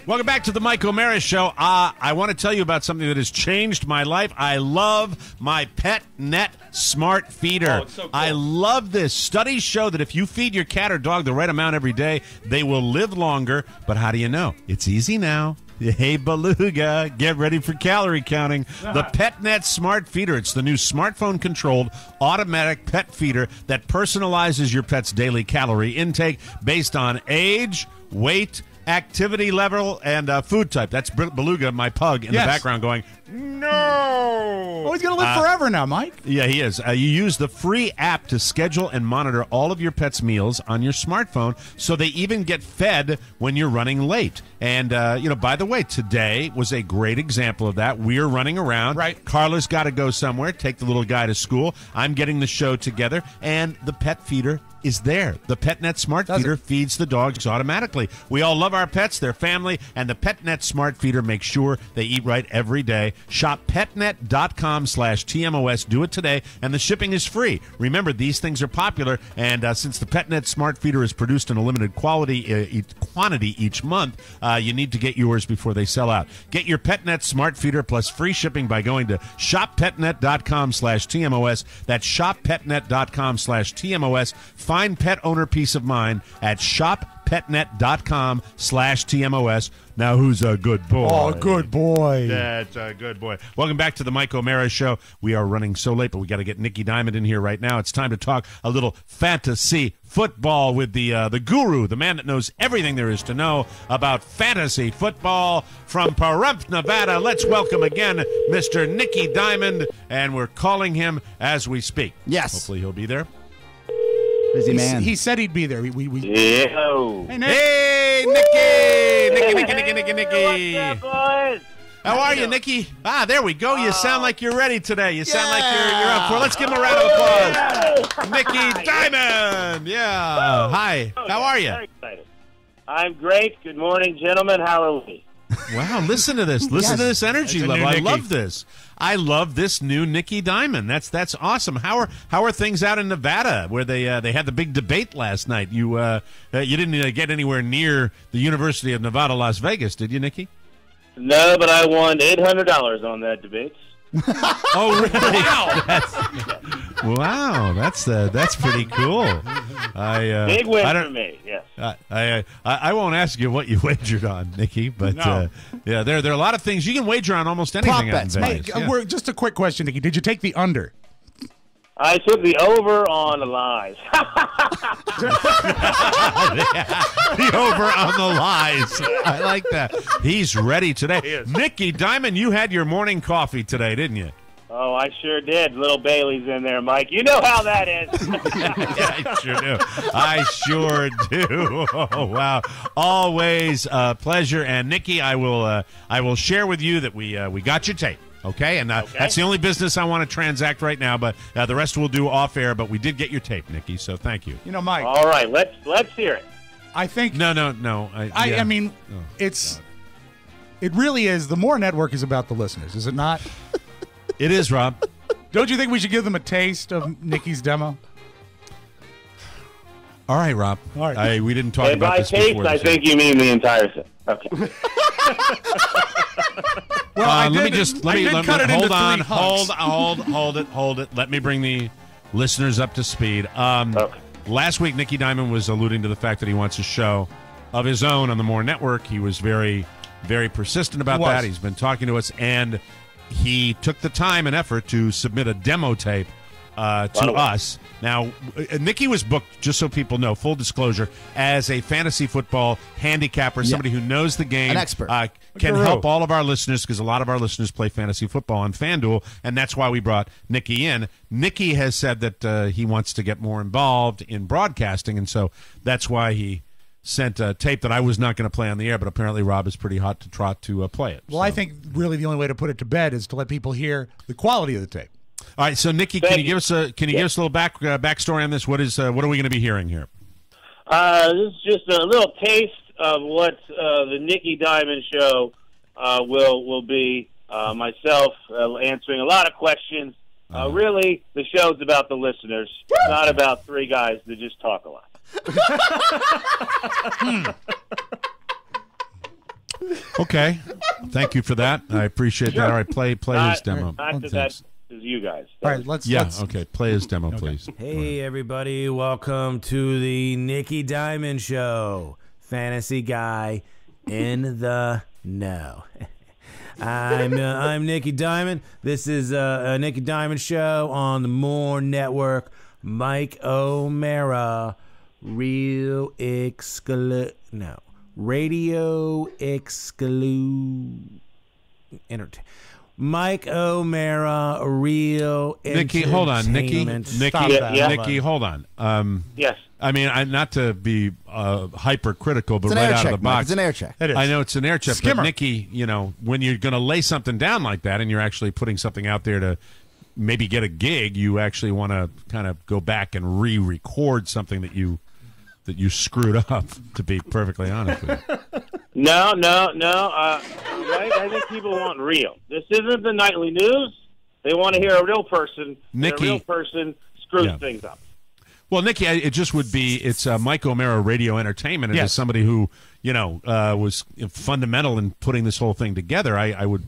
Welcome back to the Mike O'Meara Show. Uh, I want to tell you about something that has changed my life. I love my PetNet smart feeder. Oh, so cool. I love this. Studies show that if you feed your cat or dog the right amount every day, they will live longer. But how do you know? It's easy now. Hey, Beluga, get ready for calorie counting. The PetNet Smart Feeder. It's the new smartphone controlled automatic pet feeder that personalizes your pet's daily calorie intake based on age, weight, activity level, and uh, food type. That's Bel- Beluga, my pug, in Yes. the background going, no. Oh, he's gonna live Uh, forever now, Mike. Yeah, he is. Uh, you use the free app to schedule and monitor all of your pet's meals on your smartphone, so they even get fed when you're running late. And uh, you know, by the way, today was a great example of that. We're running around. Right. Carla's got to go somewhere. Take the little guy to school. I'm getting the show together, and the pet feeder is there. The PetNet Smart Feeder feeds the dogs automatically. We all love our pets, their family, and the PetNet Smart Feeder makes sure they eat right every day. Shop petnet.com slash TMOS. Do it today, and the shipping is free. Remember, these things are popular, and uh, since the PetNet Smart Feeder is produced in a limited quality uh, e- quantity each month, uh, you need to get yours before they sell out. Get your PetNet Smart Feeder plus free shipping by going to shoppetnet.com slash TMOS. That's shoppetnet.com slash TMOS. Find pet owner peace of mind at shoppetnet.com slash TMOS. Now, who's a good boy? Oh, good boy. That's a good boy. Welcome back to the Mike O'Meara Show. We are running so late, but we got to get Nikki Diamond in here right now. It's time to talk a little fantasy football with the uh, the guru, the man that knows everything there is to know about fantasy football from Pahrump, Nevada. Let's welcome again Mr. Nicky Diamond, and we're calling him as we speak. Yes. Hopefully he'll be there. Busy He- man. He said he'd be there. We, we, we Yo. Hey, Nick. Hey, Nicky! Nicky, Nicky, Nicky, Nicky, Nicky. What's up, boys? How are you, Nicky? Ah, there we go. You sound like you're ready today. You sound like you're, you're up for it. Let's give him a round of applause. Nicky Diamond. Yeah. Hi. How are you? Very excited. I'm great. Good morning, gentlemen. How are we? Wow, listen to this. Listen to this energy That's level. I love this. I love this new Nikki Diamond. That's that's awesome. How are how are things out in Nevada where they uh, they had the big debate last night? You uh, uh, you didn't uh, get anywhere near the University of Nevada, Las Vegas, did you, Nikki? No, but I won eight hundred dollars on that debate. Oh, really? Wow. That's, wow, that's uh, that's pretty cool. I uh, Big win I for don't, me. Yes. I, I I I won't ask you what you wagered on, Nikki, but No. uh, yeah, there there are a lot of things you can wager on almost anything. Prop bets, Hey, uh, Yeah. we're, just a quick question, Nicky. Did you take the under? I took the over on the lies. the over on the lies. I like that. He's ready today. Nikki Diamond, you had your morning coffee today, didn't you? oh, I sure did. Little Bailey's in there, Mike. You know how that is. yeah, I sure do. I sure do. Oh wow! Always a pleasure. And Nikki, I will uh, I will share with you that we uh, we got your tape. Okay, and uh, Okay. that's the only business I want to transact right now. But uh, the rest we'll do off air. But we did get your tape, Nikki. So thank you. You know, Mike. All right, let's let's hear it. I think. No, no, no. I, I, yeah. I mean, Oh, it's. It really is. The more network is about the listeners, is it not? it is Rob. Don't you think we should give them a taste of Nikki's demo? All right, Rob. All right. I, we didn't talk and about by this taste, before. the I show. think you mean the entire thing. Okay. Well, Uh, I let me just let I me let cut me- it into hold on, three hold, hold, hold it, hold it. Let me bring the listeners up to speed. Um, Okay. Last week, Nicky Diamond was alluding to the fact that he wants a show of his own on the More Network. He was very, very persistent about He that. He's been talking to us, and he took the time and effort to submit a demo tape uh, to Lot work. us. Now, uh, Nikki was booked, just so people know, full disclosure, as a fantasy football handicapper, somebody who knows the game, An expert. uh, can guru. help all of our listeners because a lot of our listeners play fantasy football on FanDuel, and that's why we brought Nikki in. Nikki has said that uh, he wants to get more involved in broadcasting, and so that's why he sent a tape that I was not going to play on the air, but apparently Rob is pretty hot to trot to uh, play it. Well, I think really the only way to put it to bed is to let people hear the quality of the tape. All right, so Nikki, can you you. give us a can you give us a little back uh, backstory on this? What is uh, what are we going to be hearing here? Uh, this is just a little taste of what uh, the Nikki Diamond Show uh, will will be. Uh, myself uh, answering a lot of questions. Uh, really, the show's about the listeners, not about three guys that just talk a lot. Okay. Thank you for that. I appreciate that. All right, play play not, his demo. Not Oh, to that thanks. Is you guys. All right, let's. Yeah. let's Okay. Play his demo, please. Hey, everybody. Welcome to the Nikki Diamond Show. Fantasy guy in the know. I'm uh, I'm Nikki Diamond. This is uh, a Nikki Diamond Show on the More Network. Mike O'Meara, real exclu no radio exclude entertain. Mike O'Meara, real Nikki, hold on, Nikki, entertainment. Nikki, Yeah, yeah. Nikki, hold on. Um, Yes. I mean, I, not to be uh, hypercritical, but right out check, of the Mike. box, It's an air check. It is. I know it's an air check, Skimmer. but Nikki, you know, when you're going to lay something down like that, and you're actually putting something out there to maybe get a gig, you actually want to kind of go back and re-record something that you that you screwed up. To be perfectly honest with you. No, no, no. Uh, right? I think people want real. This isn't the nightly news. They want to hear a real person. Nikki- a real person screws Yeah. things up. Well, Nikki, I- it just would be it's uh, Mike O'Meara Radio Entertainment, and Yes. as somebody who you know uh, was fundamental in putting this whole thing together, I, I would.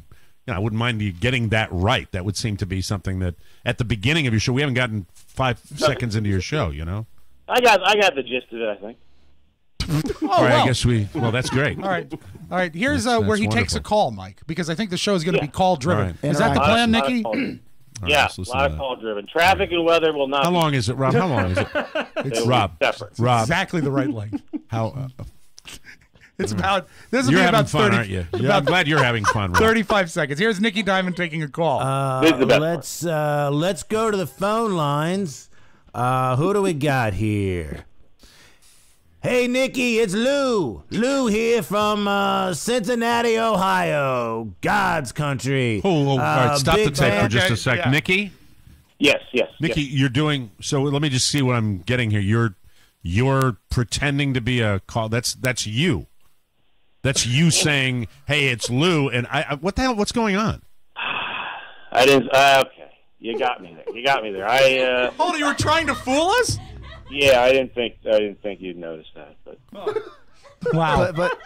You know, I wouldn't mind you getting that right. That would seem to be something that at the beginning of your show, we haven't gotten five seconds into your show. You know, I got, I got the gist of it. I think. Oh, all right. well. I guess we. Well, that's great. All right, all right. Here's uh, where that's he takes a call, Mike, because I think the show is going to Yeah. be call driven. All right. Is that the plan, Lot of Nikki? call- All right, yeah, let's a lot of call driven. Traffic and weather will not. How long is it, Rob? How long is it? It's Rob. separate. Rob. Exactly the right length. How? Uh, It's about this will you're be having about fun, thirty. aren't you? Yeah, about I'm glad you're having fun. Rob. 35 seconds. Here's Nikki Diamond taking a call. Uh, let's uh, let's go to the phone lines. Uh, who do we got here? Hey, Nikki, it's Lou. Lou here from uh, Cincinnati, Ohio, God's country. Oh, oh, all right. Uh, Stop the tape for just a sec, yeah. Nikki. Yes, yes. Nikki, yes. you're doing so. Let me just see what I'm getting here. You're you're pretending to be a call. That's that's you. That's you saying, "Hey, it's Lou," and I. I what the hell? What's going on? I didn't. Uh, okay, you got me there. You got me there. I. Uh, Hold on, you were trying to fool us? Yeah, I didn't think. I didn't think you'd notice that. But Wow. But,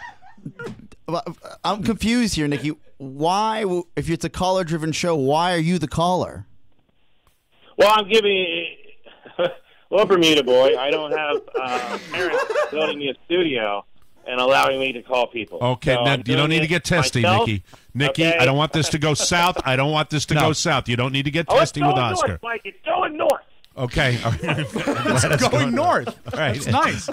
but, but I'm confused here, Nikki. Why, if it's a caller driven show, why are you the caller? well, I'm giving. well, Bermuda boy, I don't have uh, parents building me a studio and allowing me to call people. Okay, So now, you don't need to get testy, myself. Nikki. Nikki, Okay. I don't want this to go south. I don't want this to No. go south. You don't need to get Oh, it's testy going with Oscar. north, Mike. It's going north. Okay, it's going north. All right. It's nice.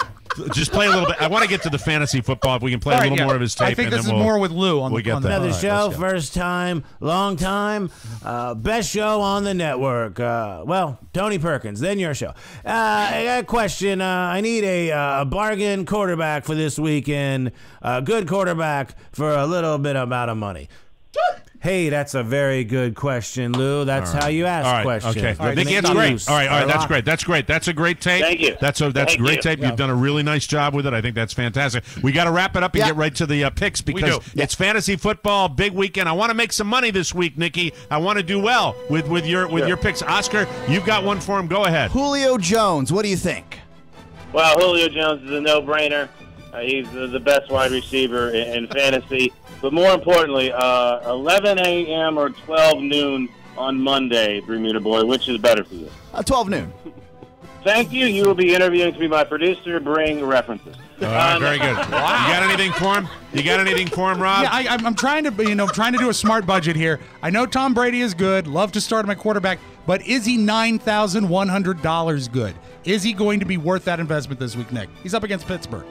Just play a little bit. I want to get to the fantasy football. If we can play All a little yeah. more of his tape. I think and this is we'll, more with Lou on we the get on that. Another All right, show, first time, long time, uh, best show on the network. Uh, well, Tony Perkins, then your show. Uh, I got a question. Uh, I need a, uh, bargain quarterback for this weekend. A good quarterback for a little bit amount of money. Hey, that's a very good question, Lou. That's how you ask All right, questions. okay. Let's Nikki, that's great. loose. All right, all right, that's great. That's great. That's a great tape. Thank you. That's a that's Thank great you. tape. You've done a really nice job with it. I think that's fantastic. We got to wrap it up and Yeah. get right to the uh, picks because do. it's fantasy football big weekend. I want to make some money this week, Nikki. I want to do well with with your with your picks. Oscar, you've got one for him. Go ahead. Julio Jones, what do you think? Well, Julio Jones is a no-brainer. Uh, he's the, the best wide receiver in, in fantasy. But more importantly, uh, 11 a.m. or 12 noon on Monday, Bermuda Boy, which is better for you? Uh, 12 noon. Thank you. You will be interviewing to be my producer. Bring references. All right, Um, very good. You got anything for him? You got anything for him, Rob? Yeah, I, I'm, I'm trying to, you know, I'm trying to do a smart budget here. I know Tom Brady is good. Love to start him at quarterback, but is he nine thousand one hundred dollars good? Is he going to be worth that investment this week, Nick? He's up against Pittsburgh.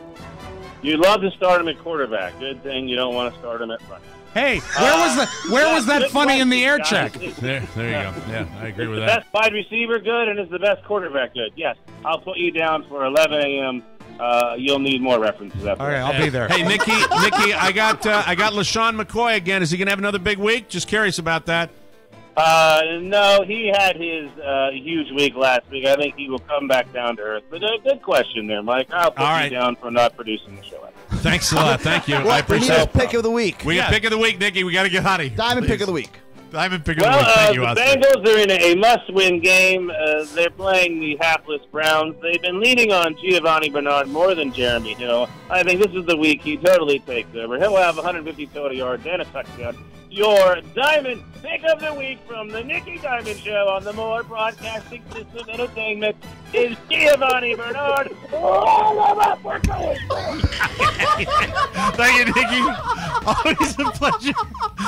You'd love to start him at quarterback. Good thing you don't want to start him at front. Hey, where was the where was that funny in the air question, check? There, there you go. Yeah, I agree Is with the that. best wide receiver good and is the best quarterback good? Yes. I'll put you down for 11 a.m. Uh, you'll need more references. After All right. I'll be there. Hey, Nikki, Nikki, I got uh, I got LeSean McCoy again. Is he gonna have another big week? Just curious about that. Uh, no, he had his uh, huge week last week. I think he will come back down to earth. But uh, good question there, Mike. I'll put All you down for not producing the show. Thanks a lot. Thank you. I We need appreciate a it. pick of the week. We got pick of the week, Nikki. We got to get hottie. Diamond pick of the week. Diamond pick of Well, the week. uh, Thank you, the Bengals are in a, a must-win game. Uh, they're playing the hapless Browns. They've been leaning on Giovani Bernard more than Jeremy Hill. I think this is the week he totally takes over. He'll have 150 total yards and a touchdown. Your Diamond pick of the week from the Nicky Diamond Show on the More Broadcasting System Entertainment is Giovani Bernard. Thank you, Nikki. Always a pleasure.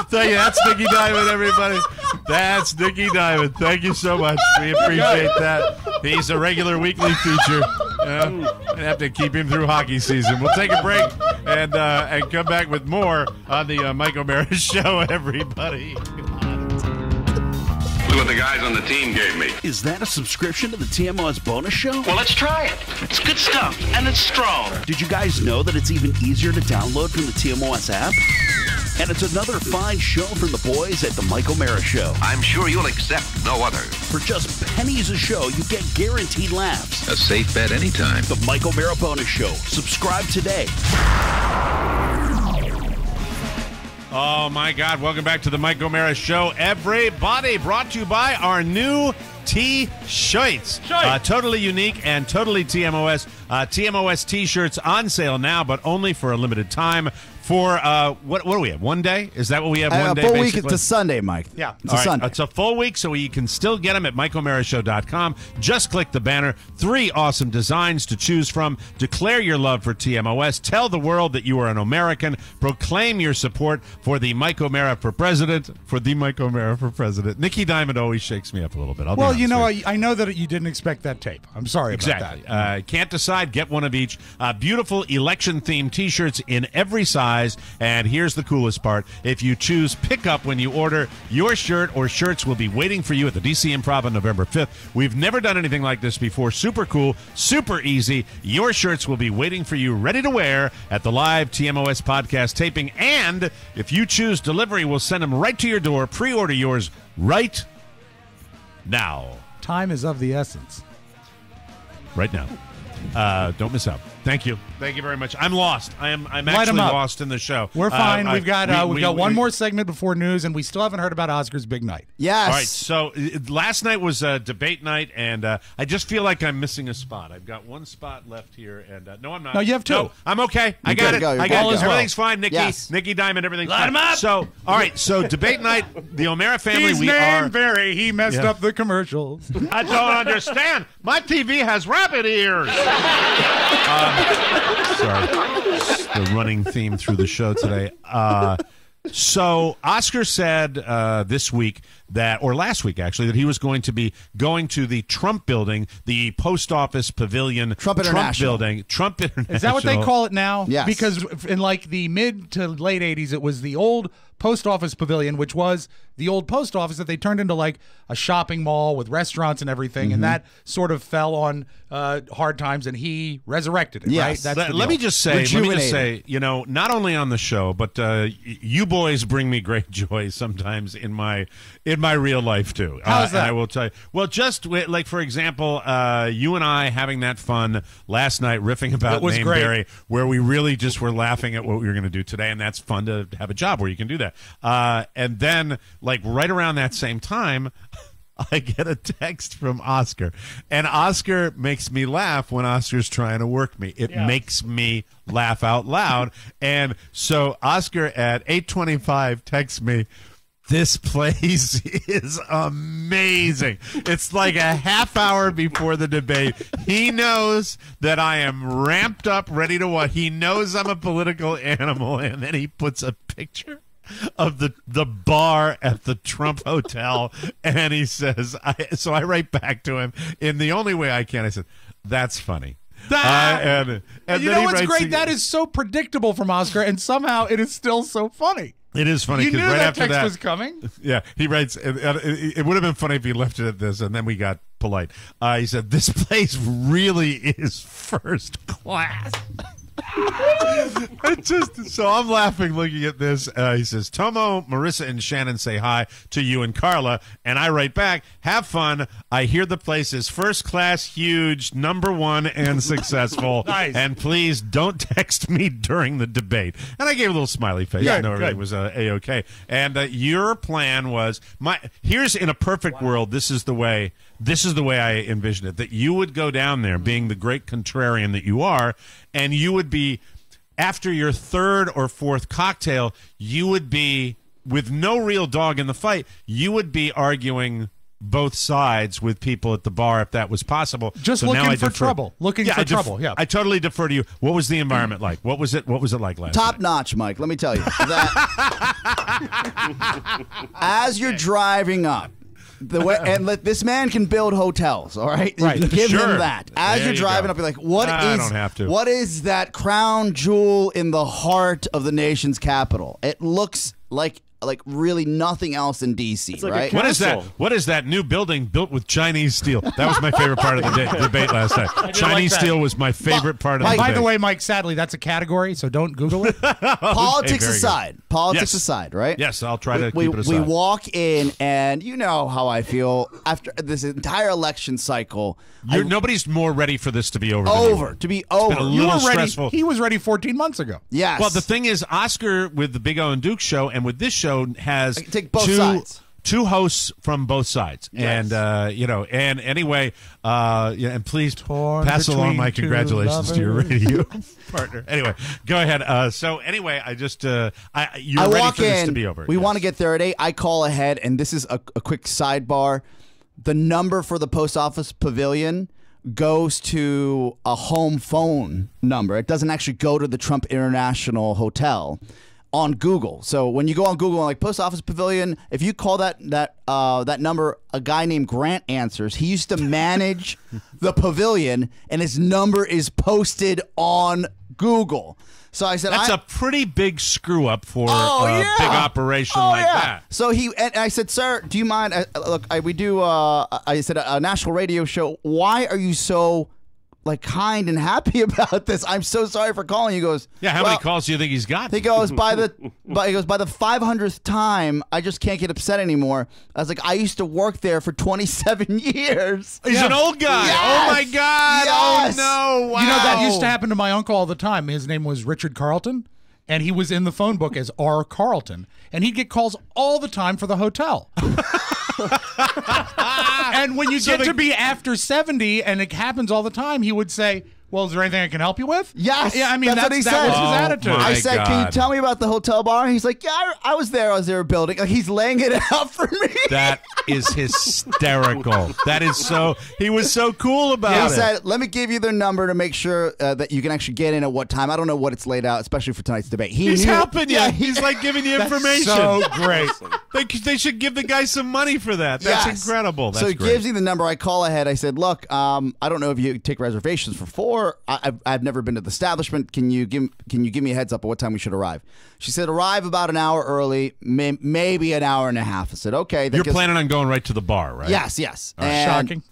Thank you. That's Nikki Diamond, everybody. That's Nikki Diamond. Thank you so much. We appreciate that. He's a regular weekly feature. Yeah, gonna have to keep him through hockey season. We'll take a break and uh, and come back with more on the uh, Mike O'Meara Show, everybody. Look what the guys on the team gave me. Is that a subscription to the TMOS bonus show? Well, let's try it. It's good stuff, and it's strong. Did you guys know that it's even easier to download from the TMOS app? And it's another fine show from the boys at the Mike O'Meara Show. I'm sure you'll accept no other. For just pennies a show, you get guaranteed laughs. A safe bet anytime. The Mike O'Meara bonus show. Subscribe today. Oh my God! Welcome back to the Mike O'Meara Show, everybody. Brought to you by our new T-shirts, uh, totally unique and totally TMOS. Uh, TMOS T-shirts on sale now, but only for a limited time. For uh, what? What do we have? One day? Is that what we have? Uh, One a day. full week. basically? It's a Sunday, Mike. Yeah. It's All a right, Sunday. It's a full week, so you can still get them at MikeO'MearaShow.com. Just click the banner. Three awesome designs to choose from. Declare your love for TMOS. Tell the world that you are an American. Proclaim your support for the Mike O'Meara for president. For the Mike O'Meara for president. Nikki Diamond always shakes me up a little bit. I'll Well, you know. I, I know that you didn't expect that tape. I'm sorry about Exactly. Uh, can't decide. Get one of each. Uh, beautiful election themed T-shirts in every size. And here's the coolest part: if you choose pickup when you order, your shirt or shirts will be waiting for you at the DC Improv on November 5th. We've never done anything like this before. Super cool, super easy. Your shirts will be waiting for you, ready to wear at the live TMOS podcast taping. And if you choose delivery, we'll send them right to your door. Pre-order yours right now. Time is of the essence. right now. Uh, don't miss out. Thank you. Thank you very much. I'm lost. I am. I'm Light 'em actually lost in the show. We're fine. Uh, we've got we- uh, we've we- got one we- more segment before news, and we still haven't heard about Oscar's big night. Yes. All right. So uh, last night was uh, debate night, and uh, I just feel like I'm missing a spot. I've got one spot left here, and uh, no, I'm not. No, you have two. No, I'm okay. I You're got good it. to go. You're I good got to it. go. Everything's fine. Nikki, Yes. Nikki Diamond. Everything's Light fine. 'em up. So, all right. So debate night. The O'Meara family. His we name are. Barry. He messed Yeah. up the commercials. I don't understand. My TV has rabbit ears. Sorry, the running theme through the show today. Uh, so Oscar said uh, this week that, or last week actually, that he was going to be going to the Trump building, the post office pavilion, Trump International. building, Trump International. Is that what they call it now? Yes. Because in like the mid to late 80s, it was the old post office pavilion, which was the old post office that they turned into like a shopping mall with restaurants and everything. Mm-hmm. And that sort of fell on uh, hard times and he resurrected it, Yes. right? That's let, let me just say, let me just say, you know, not only on the show, but uh, you boys bring me great joy sometimes in my in my real life too. How's Uh, that? And I will tell you. Well, just wi- like for example, uh, you and I having that fun last night, riffing about It was Name great. Barry, where we really just were laughing at what we were going to do today, and that's fun to have a job where you can do that. Uh, and then, like right around that same time. I get a text from Oscar, and Oscar makes me laugh when Oscar's trying to work me. It makes me laugh out loud. And so Oscar at 825 texts me, this place is amazing. It's like a half hour before the debate. He knows that I am ramped up, ready to what? He knows I'm a political animal, and then he puts a picture of the the bar at the Trump Hotel, and he says, I, "So I write back to him in the only way I can." I said, "That's funny." Ah! Uh, and and you know what's great? That is so predictable from Oscar, and somehow it is still so funny. It is funny because right that after text that was coming. Yeah, he writes. It, it, it would have been funny if he left it at this, and then we got polite. Uh, he said, "This place really is first class." Just so I'm laughing looking at this. Uh, he says, "Tomo, Marissa, and Shannon say hi to you and Carla," and I write back, "Have fun. I hear the place is first class, huge, number one, and successful. Nice. And please don't text me during the debate." And I gave a little smiley face. Yeah, I know everything was uh, a okay. And uh, your plan was my. Here's in a perfect world. This is the way. This is the way I envisioned it. That you would go down there, mm. being the great contrarian that you are, and you would be after your third or fourth cocktail, you would be with no real dog in the fight. You would be arguing both sides with people at the bar if that was possible. Just So looking I for trouble. Looking Yeah, for def- trouble, yeah. I totally defer to you. What was the environment like? What was it? What was it like last Top night? notch, Mike. Let me tell you that as you're driving up. The way, and let, this man can build hotels, all right? Right. Give Sure. him that. As There you're driving go. up, you're like, what is? I don't have to. What is that crown jewel in the heart of the nation's capital? It looks like like really nothing else in DC, right? What is that? What is that new building built with Chinese steel? That was my favorite part of the de- debate last night. Chinese like steel was my favorite part of By, the by the way, Mike, sadly, that's a category, so don't Google it. Politics very good. aside, politics Yes. aside, right? Yes, I'll try to we, keep it we walk in, and you know how I feel after this entire election cycle. You're, nobody's more ready for this to be over. Over are. to be It's been over. a You little were ready. He was ready 14 months ago. Yes. Well, the thing is, Oscar with the Big O and Duke show, and with this show has take both two, sides. Two hosts from both sides, Yes. and uh, you know, and anyway, uh, yeah, and please Torn pass along my two congratulations to your radio partner. Anyway, go ahead. Uh, so anyway, I just uh, I you're I ready walk for this in. to be over. We Yes. want to get there at eight. I call ahead, and this is a, a quick sidebar. The number for the post office pavilion goes to a home phone number. It doesn't actually go to the Trump International Hotel on Google. So when you go on Google, like post office pavilion, if you call that that uh, that number, a guy named Grant answers. He used to manage the pavilion, and his number is posted on Google. So I said, That's I, a pretty big screw up for Oh, a yeah. big operation Oh, like yeah. that. So he and I said, "Sir, do you mind? Uh, look, I, we do. Uh, I said a, a national radio show. Why are you so like kind and happy about this? I'm so sorry for calling." He goes, Yeah, how "Well," many calls do you think he's got? He goes by the, by, he goes by the 500th time. I just can't get upset anymore. I was like, I used to work there for 27 years. He's an old guy. Oh yes! Oh my God. Oh, yes! Oh no. Wow. You know, that used to happen to my uncle all the time. His name was Richard Carlton, and he was in the phone book as R. Carlton, and he'd get calls all the time for the hotel. and when you So get to be after 70 and it happens all the time, he would say, Well, is there anything I can help you with? Yes. Yeah, I mean, that's, that's, what he that said. was his Oh, attitude. my I said, "Can you God. tell me about the hotel bar?" He's like, "Yeah, I, I was there I was there building." Like he's laying it out for me. That is hysterical. that is so. He was so cool about it. he it. said, "Let me give you their number to make sure uh, that you can actually get in at what time." I don't know what it's laid out, especially for tonight's debate. He He's knew- helping you. Yeah, He's like giving you That's information. so great. They, they should give the guy some money for that. That's Yes. incredible. That's so he great. gives me the number. I call ahead. I said, "Look, um, I don't know if you take reservations for four. I, I've, I've never been to the establishment. Can you give Can you give me a heads up of what time we should arrive?" She said, "Arrive about an hour early, may, maybe an hour and a half." I said, "Okay." You're gives- planning on going right to the bar, right? Yes, yes. All right. And Shocking.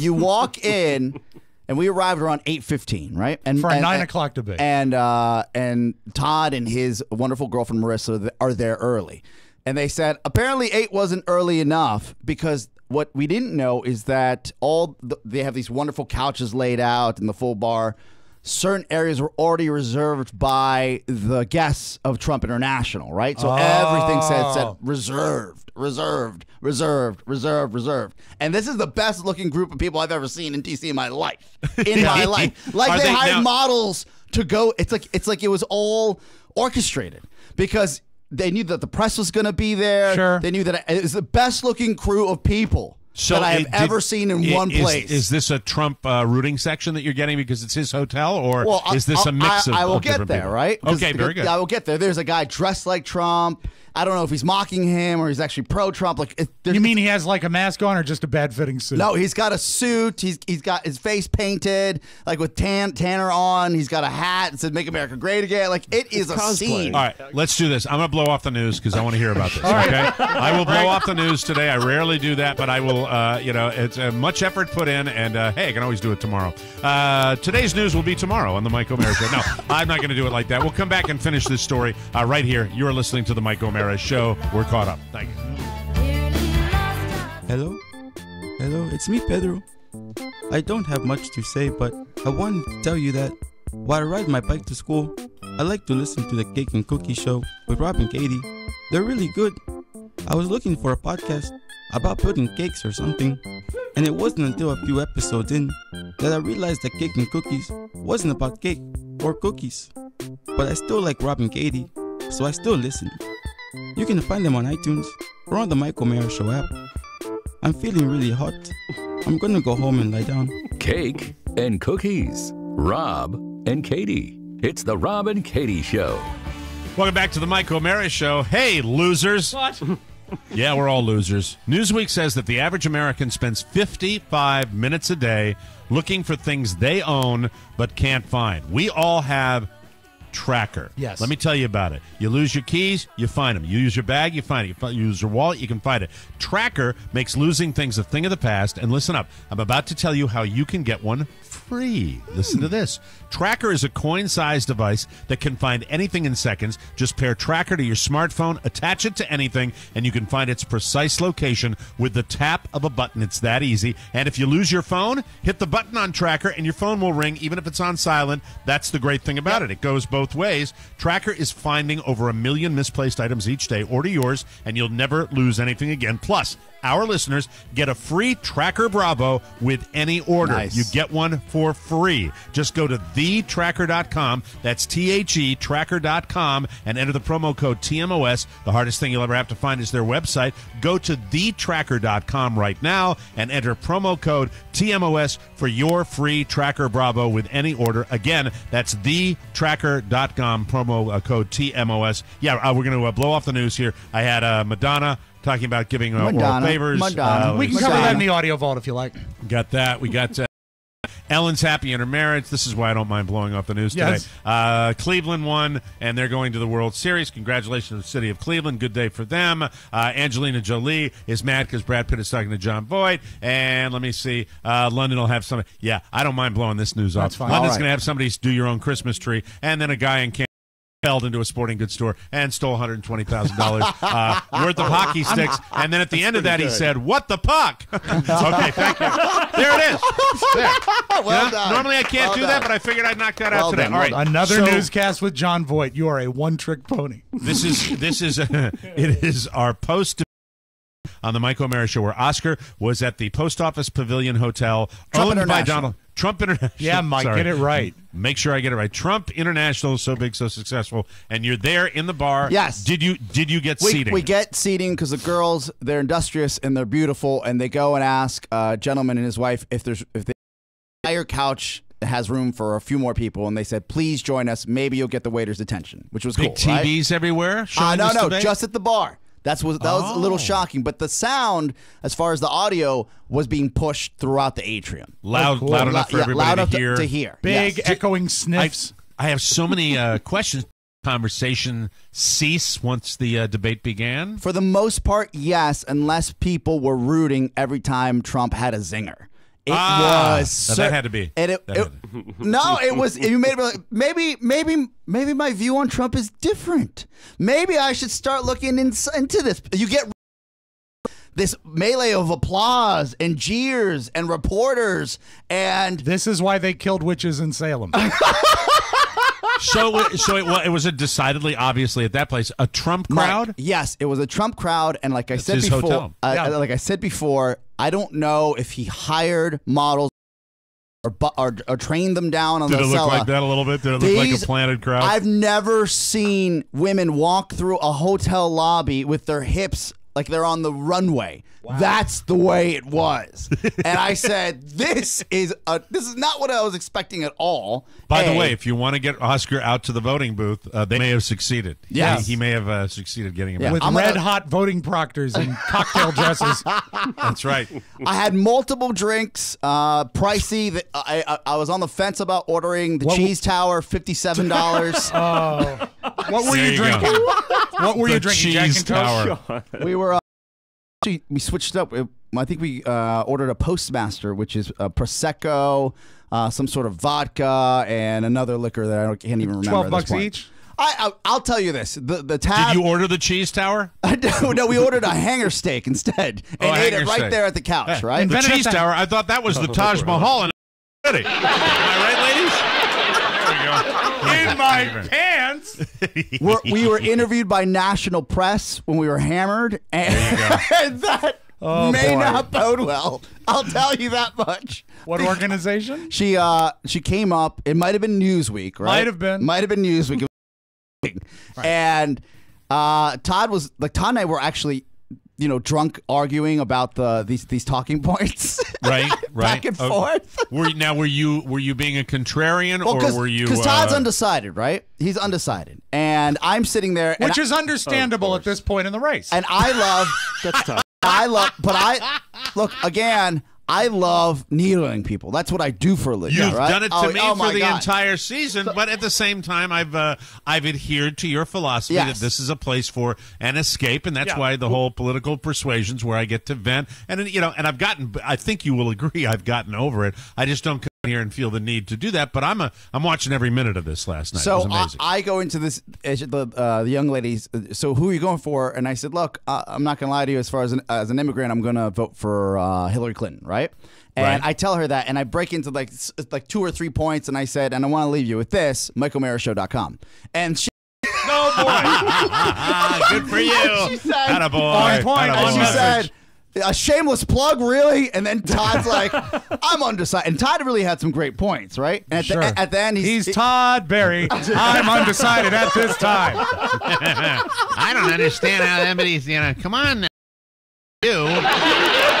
You walk in, and we arrived around eight fifteen, right? And For a and- nine and- o'clock debate. And uh, and Todd and his wonderful girlfriend Marissa are there early, and they said apparently eight wasn't early enough because what we didn't know is that all the, they have these wonderful couches laid out in the full bar. Certain areas were already reserved by the guests of Trump International, right? So everything said said Oh. reserved, reserved, reserved, reserved, reserved. And this is the best looking group of people I've ever seen in DC in my life. In my life. Like they, they hired models to go. It's like it's like it was all orchestrated because they knew that the press was going to be there. Sure. They knew that it was the best looking crew of people that I have did- ever seen in i- one place. Is this a Trump uh, rooting section that you're getting because it's his hotel, or Well, is this I'll- a mix I, of? I will of get there, people? right? Okay, very good. I will get there. There's a guy dressed like Trump. I don't know if he's mocking him or he's actually pro Trump. Like, it, You mean he has like a mask on or just a bad fitting suit? no, he's got a suit. He's he's got his face painted, like with tan tanner on. He's got a hat that says "Make America Great Again." Like it is a scene. All right, let's do this. I'm going to blow off the news because I want to hear about this. All right. Okay, I will blow off the news today. I rarely do that, but I will. Uh, you know, it's uh, much effort put in, and uh, hey, I can always do it tomorrow. Uh, today's news will be tomorrow on the Mike O'Meara Show. No, I'm not going to do it like that. We'll come back and finish this story uh, right here. You are listening to the Mike O'Meara Show. We're caught up. Thank you. Hello? Hello, it's me, Pedro. I don't have much to say, but I wanted to tell you that while I ride my bike to school, I like to listen to the Cake and Cookie Show with Rob and Katie. They're really good. I was looking for a podcast about putting cakes or something, and it wasn't until a few episodes in that I realized that Cake and Cookies wasn't about cake or cookies. But I still like Rob and Katie, so I still listen. You can find them on iTunes or on the Mike O'Meara Show app. I'm feeling really hot. I'm gonna go home and lie down. Cake and cookies. Rob and Katie. It's the Rob and Katie Show. Welcome back to the Mike O'Meara Show. Hey, losers. What? Yeah, we're all losers. Newsweek says that the average American spends 55 minutes a day looking for things they own but can't find. We all have Tracker. Yes. Let me tell you about it. You lose your keys, you find them. You use your bag, you find it. You fi- you use your wallet, you can find it. Tracker makes losing things a thing of the past. And listen up, I'm about to tell you how you can get one free. Listen to this. Tracker is a coin-sized device that can find anything in seconds. Just pair Tracker to your smartphone, attach it to anything, and you can find its precise location with the tap of a button. It's that easy. And if you lose your phone, hit the button on Tracker and your phone will ring even if it's on silent. That's the great thing about it. It goes both ways. Tracker is finding over a million misplaced items each day. Order yours and you'll never lose anything again. Plus, our listeners get a free Tracker Bravo with any order. Nice. You get one for free. Just go to thetracker.com. That's T H E tracker.com and enter the promo code TMOS. The hardest thing you'll ever have to find is their website. Go to thetracker.com right now and enter promo code TMOS for your free Tracker Bravo with any order. Again, that's thetracker.com promo uh, code TMOS. Yeah, uh, we're going to uh, blow off the news here. I had uh, Madonna talking about giving uh, oral favors. Madonna. Uh, we can cover that in the audio vault if you like. Got that. We got uh, Ellen's happy in her marriage. This is why I don't mind blowing off the news Yes. today. Uh, Cleveland won, and they're going to the World Series. Congratulations to the city of Cleveland. Good day for them. Uh, Angelina Jolie is mad because Brad Pitt is talking to Jon Voight. And let me see. Uh, London will have some. Yeah, I don't mind blowing this news That's off. fine. London's right. going to have somebody do your own Christmas tree, and then a guy in Canada held into a sporting goods store and stole $120,000 uh, worth of hockey sticks. And then at the end of that, he said, What the puck? okay, thank you. There it is. There. Well done. Normally I can't Well do done. that, but I figured I'd knock that Well out today. done, All right. Another so newscast with Jon Voight. You are a one-trick pony. This is this is it is our post on the Mike O'Meara show where Oscar was at the Post Office Pavilion Hotel Trump owned by Donald Trump International. Yeah, Mike, Sorry. get it right. Make sure I get it right. Trump International is so big, so successful, and you're there in the bar. Yes. Did you did you get We, seating? we get seating because the girls they're industrious and they're beautiful and they go and ask a gentleman and his wife if there's if the entire couch has room for a few more people and they said please join us maybe you'll get the waiter's attention which was big cool right? TVs everywhere. Uh, no no debate? just at the bar that's was that was a little Oh. shocking but the sound as far as the audio was being pushed throughout the atrium loud, Oh, cool. loud enough for Yeah, everybody loud to enough hear. to hear Big Yes. echoing I, sniffs. I have so many uh, questions. Conversation cease once the uh, debate began. For the most part, yes, unless people were rooting every time Trump had a zinger. It Ah, was cer- that had to be. And it, it- no, it was. You made it like, maybe, maybe, maybe my view on Trump is different. Maybe I should start looking in, into this. You get this melee of applause and jeers and reporters and This is why they killed witches in Salem. So, it- so it, wa- it was a decidedly, obviously, at that place, a Trump Mike, crowd. yes, it was a Trump crowd, and like I said his before, uh, Yeah. like I said before, I don't know if he hired models or or, or trained them down on Did the it look like that a little bit? Did it look like a planted crowd? I've never seen women walk through a hotel lobby with their hips like they're on the runway. That's the way it was. and I said, "This is a, this is not what I was expecting at all." By the way, if you want to get Oscar out to the voting booth, uh, they may have succeeded. Yeah, he, he may have uh, succeeded getting him. Yeah. out. With I'm red gonna- hot voting proctors and cocktail dresses. That's right. I had multiple drinks, uh, pricey. That I, I I was on the fence about ordering the What- cheese tower, fifty seven dollars. Oh, what were There you you go. drinking? What were The you drinking? Jack cheese and Coke? tower. we were actually we switched up. I think we uh, ordered a Postmaster, which is a prosecco, uh, some sort of vodka, and another liquor that I can't even remember. Twelve at this bucks point. each. I, I I'll tell you this: the the tab. Did you order the cheese tower? no, no, we ordered a hanger steak instead and Oh, ate it right steak. there at the couch. Eh, Right? The Invented cheese tower. I thought that was the Taj Mahal in city. Am I right, ladies? There we go. In my pants. We're, we were interviewed by national press when we were hammered, and, and that Oh, may boy. not bode well. I'll tell you that much. What organization? She uh she came up. It might have been Newsweek, right? Might have been. Might have been Newsweek. And uh Todd was like Todd and I were actually, you know, drunk arguing about the these these talking points. Right, right. Back and Oh, forth. Were now were you were you being a contrarian Well, or were you? Because Todd's uh, undecided, right? He's undecided, and I'm sitting there, and Which I- is understandable at this point in the race. and I love That's tough. I love, but I look again. I love needling people. That's what I do for a living. You've right? done it to Oh, me oh for the God. entire season, but at the same time, I've uh, I've adhered to your philosophy Yes. that this is a place for an escape, and that's Yeah. why the whole political persuasions where I get to vent, and you know, and I've gotten. I think you will agree, I've gotten over it. I just don't come here and feel the need to do that. But I'm a I'm watching every minute of this last night. it So was I, amazing. I go into this. uh, The uh, the young ladies. uh, So who are you going for? And I said, look, uh, I'm not gonna lie to you. As far as an as an immigrant, I'm gonna vote for uh, Hillary Clinton, right? And Right. I tell her that, and I break into like like two or three points, and I said, and I want to leave you with this, MikeO'MearaShow.com. And she, no boy. Good for you. she said, Attaboy. On point, and she message. said, a shameless plug, really? And then Todd's like, I'm undecided. And Todd really had some great points, right? And at, Sure. the, at the end, he's, He's Todd Berry. I'm undecided at this time. I don't understand how somebody's, you know, come on now. You.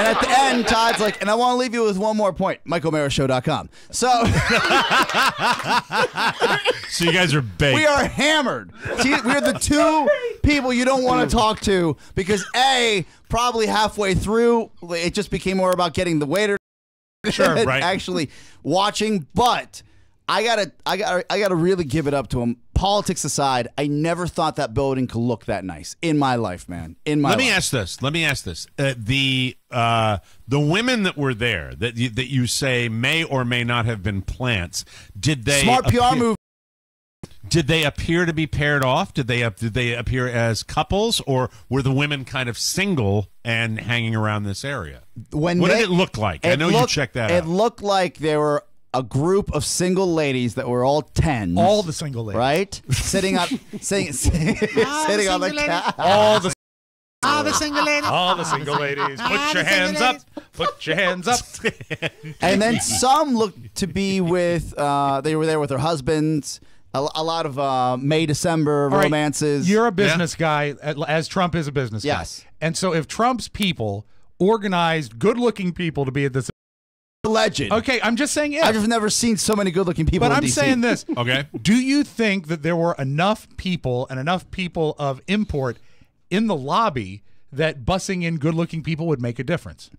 And at the end, Todd's like, and I want to leave you with one more point, MikeO'MearaShow.com. So so you guys are baked. we are hammered. See, we're the two people you don't want to talk to because A, probably halfway through, it just became more about getting the waiter Sure, right. actually watching. But I gotta, I gotta, I gotta really give it up to him. Politics aside, I never thought that building could look that nice in my life, man. In my Let me life. ask this. Let me ask this. Uh, the uh, the women that were there that you, that you say may or may not have been plants. Did they Smart PR move. Did they appear to be paired off? Did they did they appear as couples, or were the women kind of single and hanging around this area? when what they- did it look like? I know you looked- checked that It out. looked like there were a group of single ladies that were all tens. All the single ladies. right, sitting up, sitting, sitting on the couch. All the All the single ladies. all the single ladies. Put your hands up. Put your hands up. and then some looked to be with. Uh, they were there with their husbands. A, a lot of uh, May December All right, romances. You're a business guy, as Trump is a business Yes. guy. Yes. And so if Trump's people organized good-looking people to be at this, legend. okay, I'm just saying, yeah. I've just never seen so many good-looking people. But I'm DC. saying this. Okay. Do you think that there were enough people and enough people of import in the lobby that bussing in good-looking people would make a difference?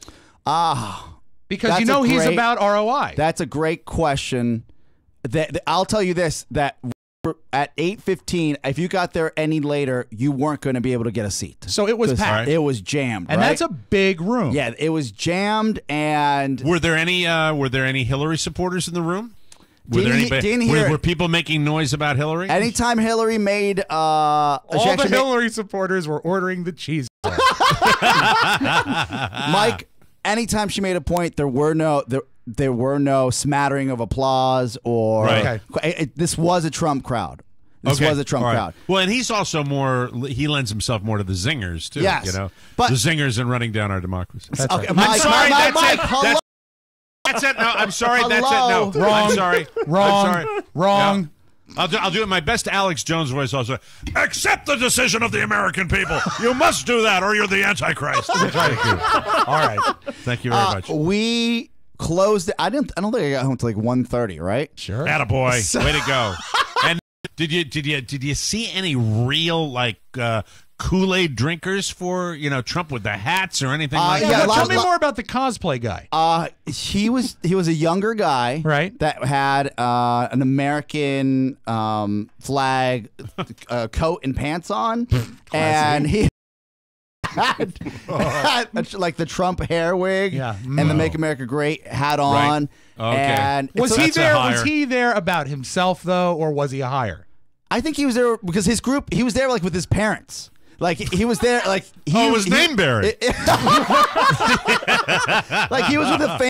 Ah, Because you know a he's about ROI. That's a great question. That, that- I'll tell you this: that at eight fifteen, if you got there any later, you weren't going to be able to get a seat. so it was 'Cause packed. It was jammed, and right? that's a big room. yeah. It was jammed, and Were there any uh, Were there any Hillary supporters in the room? Were Didn't there anybody- didn't were, hear- were people making noise about Hillary? anytime Hillary made, uh, All the actually made- Hillary supporters were ordering the cheese. Mike, anytime she made a point, there were no there. There were no smattering of applause or Right. It- it- this was a Trump crowd. This Okay, was a Trump all right. crowd. Well, and he's also more. He lends himself more to the zingers too. Yes, you know, but- the zingers and running down our democracy. That's Okay, right. Mike, I'm sorry. Mike, that's Mike, it. hello. That's, that's it. No, I'm sorry. That's it. No, Wrong. I'm sorry. Wrong. I'm sorry. Wrong. I'll do, I'll do it my best Alex Jones voice also. Accept the decision of the American people. You must do that or you're the Antichrist. Thank you. All right. Thank you very Uh, much. we closed. It. I didn't. I don't think I got home till like 1.30, Right? Sure. Attaboy. So- Way to go. And did you did you did you see any real like uh, Kool Aid drinkers for you know Trump with the hats or anything Uh, like yeah, that? lot Tell of- me more about the cosplay guy. Uh, he was he was a younger guy, Right. That had uh, an American um, flag uh, coat and pants on, and he had, oh, like the Trump hair wig, Yeah. and the mm. Make America Great hat on. Okay. And Was he there? Was he there about himself though, or was he a hire? I think he was there because his group. He was there like with his parents. Like he was there. Like he Oh, was he- name Barry. like he was with a family.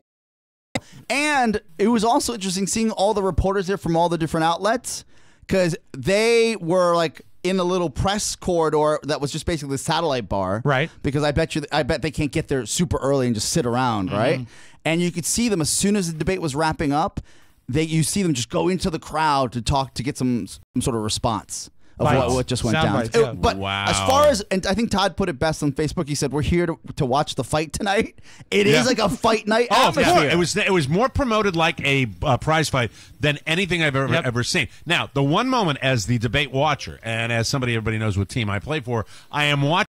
And it was also interesting seeing all the reporters there from all the different outlets because they were like in a little press corridor that was just basically the satellite bar, Right. Because I bet you, I bet they can't get there super early and just sit around, mm-hmm. right? And you could see them as soon as the debate was wrapping up. They, you see them just go into the crowd to talk to get some, some sort of response of Bites. what, what just went Sound down. bites, It- yeah. But Wow. as far as and I think Todd put it best on Facebook. He said, "We're here to, to watch the fight tonight." It is Yeah. like a fight night Oh, of atmosphere. course. It was it was more promoted like a uh, prize fight than anything I've ever Yep. ever seen. Now, the one moment as the debate watcher and as somebody everybody knows what team I play for, I am watching.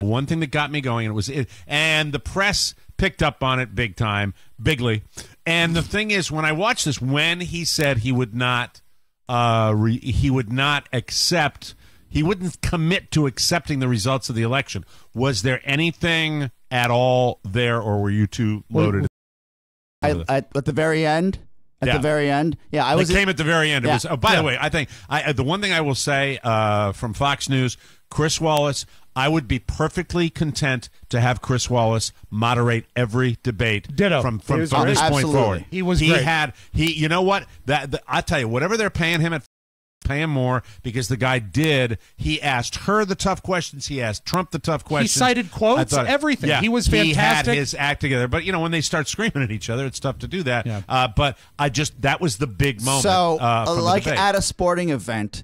One thing that got me going, and it was it, and the press picked up on it big time, bigly. And the thing is, when I watched this, when he said he would not, uh, re, he would not accept, he wouldn't commit to accepting the results of the election. Was there anything at all there, or were you too loaded? I, at, at the very end. At Yeah. the very end, yeah, I was. It came at the very end. It Yeah. was. Oh, by Yeah. the way, I think I uh, the one thing I will say uh, from Fox News, Chris Wallace. I would be perfectly content to have Chris Wallace moderate every debate. Ditto. from from, from great. this point forward. He was He great. had he. You know what? That the, I tell you, whatever they're paying him at. Pay him more because the guy did. He asked her the tough questions. He asked Trump the tough questions. He cited quotes, thought- everything. Yeah, He was fantastic. He had his act together. But you know, when they start screaming at each other, it's tough to do that. Yeah. Uh, but I just that was the big moment. so uh, like at a sporting event.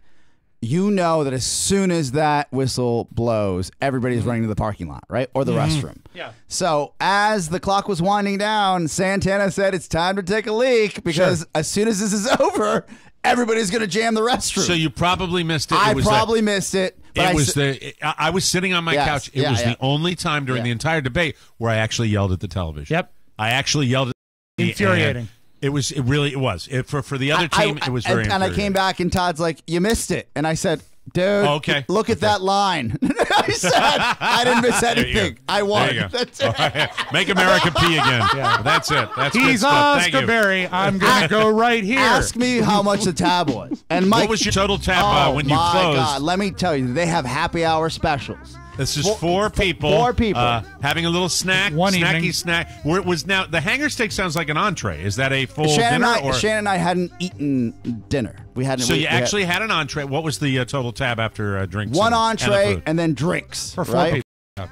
You know that as soon as that whistle blows, everybody's mm-hmm. running to the parking lot, right, or the mm-hmm. restroom. Yeah. So as the clock was winding down, Santana said it's time to take a leak because as soon as this is over, everybody's going to jam the restroom. So you probably missed it. I it was probably that, missed it. But it I was s- the. I I was sitting on my Yes, couch. It yeah, was yeah. the only time during Yeah. the entire debate where I actually yelled at the television. Yep. I actually yelled. At the Infuriating. And It was. It really. It was. It, for for the other I- team, I- it was and, very. and I came back and Todd's like, "You missed it," and I said, "Dude, Oh, okay. look at that line." I said, "I didn't miss anything. I won." There you go. That's it. Make America pee again. That's it. That's good He's stuff. Thank Oscar you. Barry. I'm gonna go right here. Ask me how much the tab was. And Mike, What was your total tab oh, uh, when you my closed? God, let me tell you, they have happy hour specials. This is Four- four people. four people. uh, having a little snack. One snacky evening. snack. Where it was now the hanger steak sounds like an entree. Is that a full Shannon, dinner and I, or? Shannon and I hadn't eaten dinner. We hadn't. so we- you we actually had an entree. What was the uh, total tab after uh, drinks? one and- and entree food? and, then drinks For four right? people.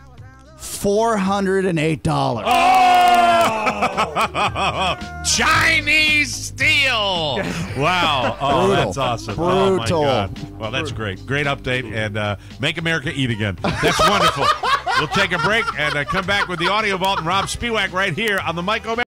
Four hundred and eight dollars. Chinese steel. Wow. Oh, Brutal. that's awesome. Oh, my Brutal. God. Well, that's great. Great update. And uh, make America eat again. That's wonderful. we'll take a break and uh, come back with the audio vault and Rob Spewak right here on the Mike O'Meara.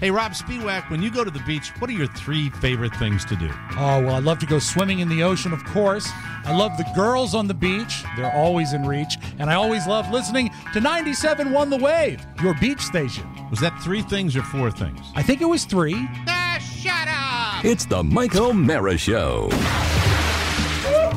Hey, Rob Spewak, when you go to the beach, what are your three favorite things to do? Oh, well, I love to go swimming in the ocean, of course. I love the girls on the beach. They're always in reach. And I always love listening to 97 One The Wave, your beach station. Was that three things or four things? I think it was three. Ah, shut up! It's the Mike O'Meara Show.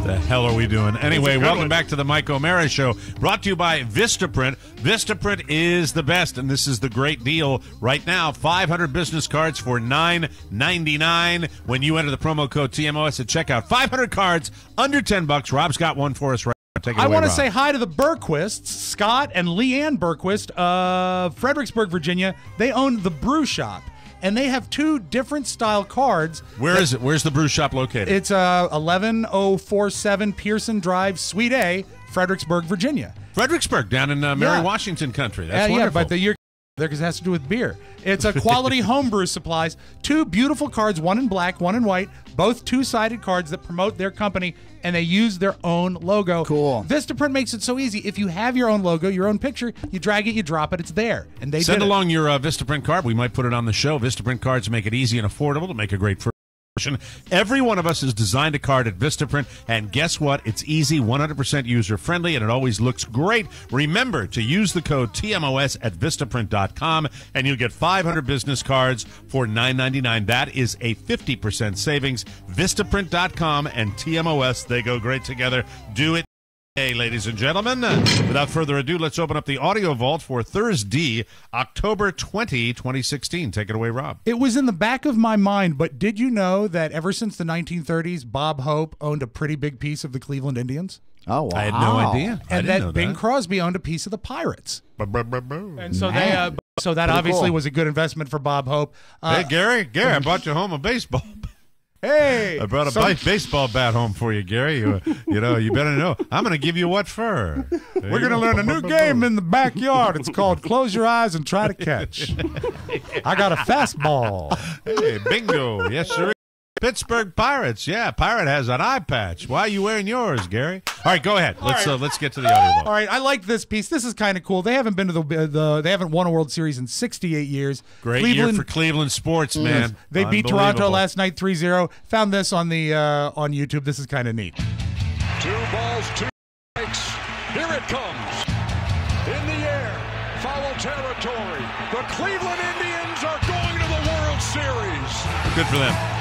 The hell are we doing? Anyway, welcome back to the Mike O'Meara Show, brought to you by Vistaprint. Vistaprint is the best, and this is the great deal right now. 500 business cards for $9.99 when you enter the promo code TMOS at checkout. 500 cards under 10 bucks. Rob's got one for us right now. Take it I want to say hi to the Burquists, Scott and Leanne Burquist of Fredericksburg, Virginia. They own the Brew Shop, and they have two different style cards. Where is it? Where's the brew shop located? It's uh, 11047 Pearson Drive, Suite A, Fredericksburg, Virginia. Fredericksburg, down in uh, Mary Yeah. Washington country. That's Uh, yeah, wonderful. but the, you're there because it has to do with beer. It's a quality homebrew supplies. Two beautiful cards, one in black, one in white, both two-sided cards that promote their company and they use their own logo. Cool. Vistaprint makes it so easy. If you have your own logo, your own picture, you drag it, you drop it, it's there. And they Send did it. along your uh, Vistaprint card. We might put it on the show. Vistaprint cards make it easy and affordable to make a great first impression. Every one of us has designed a card at Vistaprint, and guess what? It's easy, 100% user friendly, and it always looks great. Remember to use the code TMOS at Vistaprint.com, and you'll get 500 business cards for $9.99. That is a 50% savings. Vistaprint.com and TMOS, they go great together. Do it. Hey, ladies and gentlemen, without further ado, let's open up the audio vault for Thursday, October 20, 2016. Take it away, Rob. It was in the back of my mind, but did you know that ever since the 1930s, Bob Hope owned a pretty big piece of the Cleveland Indians? Oh, wow. I had no idea. And didn't that Bing. Crosby owned a piece of the Pirates. And And so they, uh, so that Pretty obviously cool. was a good investment for Bob Hope. Uh, hey, Gary, Gary, I brought you home a baseball. Hey, I brought a some- baseball bat home for you, Gary. You, you know, you better know. I'm going to give you what for. There We're going to learn a new game in the backyard. It's called Close Your Eyes and Try to Catch. I got a fastball. Hey, bingo. Yes, sir. Pittsburgh Pirates. Yeah, Pirate has an eye patch. Why are you wearing yours, Gary? All right, go ahead. Let's uh, let's get to the audio. vault. All right, I like this piece. This is kind of cool. They haven't been to the, the they haven't won a World Series in 68 years. Great year for Cleveland sports, man. They beat Toronto last night 3-0. Found this on the uh, on YouTube. This is kind of neat. Two balls, two strikes. Here it comes. In the air, foul territory. The Cleveland Indians are going to the World Series. Good for them.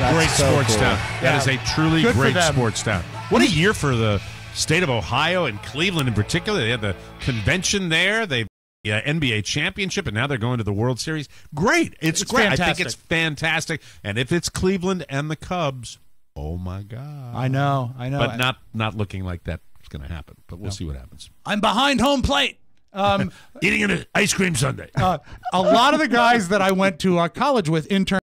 That's great so sports cool. town. That is a truly Good great sports town. What a year for the state of Ohio and Cleveland in particular. They had the convention there. They yeah, NBA championship, and now they're going to the World Series. Great. It's, It's great. I think it's fantastic. And if it's Cleveland and the Cubs, oh my God. I know, I know. But not not looking like that's going to happen. But we'll see what happens. I'm behind home plate. Um, Eating an ice cream sundae. uh, a lot of the guys that I went to uh, college with intern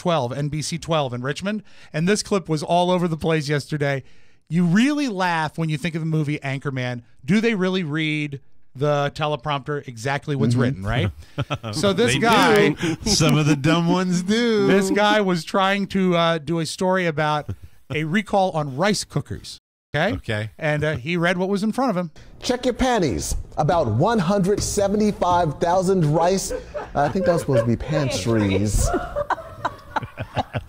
12 NBC 12 in Richmond, and this clip was all over the place yesterday. You really laugh when you think of the movie Anchorman. Do they really read the teleprompter exactly what's Mhm. written, right? so this guy, do. Some of the dumb ones do. this guy was trying to uh, do a story about a recall on rice cookers. Okay. Okay. And uh, he read what was in front of him. Check your panties. About 175,000 rice. I think that was supposed to be pantries.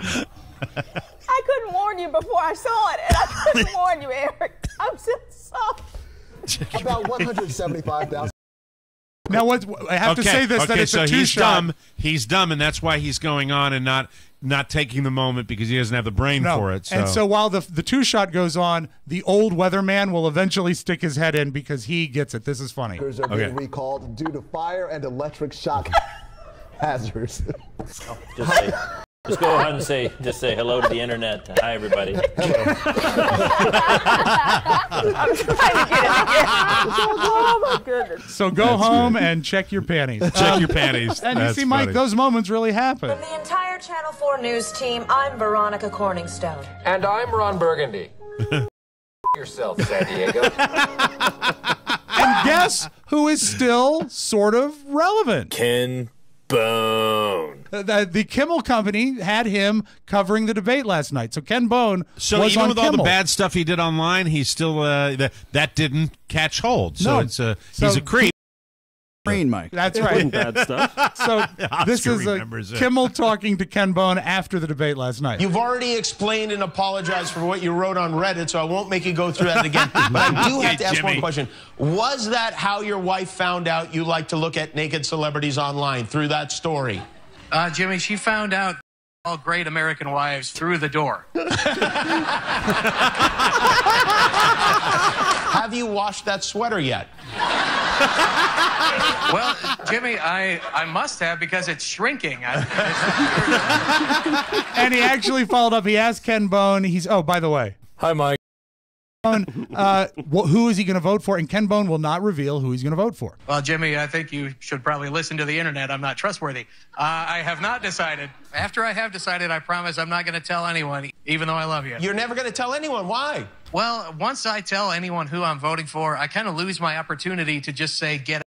I couldn't warn you before I saw it, and I couldn't warn you, Eric. I'm so sorry. About 175,000. Now, what I have to say this: that it's so a two he's shot. dumb. He's dumb, and that's why he's going on and not not taking the moment because he doesn't have the brain No. for it. So. And so while the the two shot goes on, the old weatherman will eventually stick his head in because he gets it. This is funny. are being recalled due to fire and electric shock hazards. Just, say, go ahead and say, just say hello to the internet. Hi, everybody. I'm trying to get it again. Oh my goodness. So go That's home good. and check your panties. Check your panties. And you see, Mike, funny. those moments really happen. From the entire Channel 4 news team, I'm Veronica Corningstone. And I'm Ron Burgundy. yourself, San Diego. And guess who is still sort of relevant? Ken Bone. Uh, The, the Kimmel Company had him covering the debate last night. So Ken Bone So was even on with all the bad stuff he did online, he's still uh, that that didn't catch hold. So No. it's a So- he's a creep. Green Mike. That's It right. wasn't bad stuff. So this is remembers it. Kimmel talking to Ken Bone after the debate last night. You've already explained and apologized for what you wrote on Reddit, so I won't make you go through that again. But I do have to ask one question. Was that how your wife found out you like to look at naked celebrities online through that story? Uh, Jimmy, she found out all great American wives through the door. Have you washed that sweater yet? well, Jimmy, I, I must have because it's shrinking. I, and he actually followed up. He asked Ken Bone. He's oh, by the way, Hi, Mike. Bone, uh, who is he going to vote for? And Ken Bone will not reveal who he's going to vote for. well, Jimmy, I think you should probably listen to the internet. I'm not trustworthy. Uh, I have not decided. After I have decided, I promise I'm not going to tell anyone, even though I love you. You're never going to tell anyone. Why? Well, once I tell anyone who I'm voting for, I kind of lose my opportunity to just say, get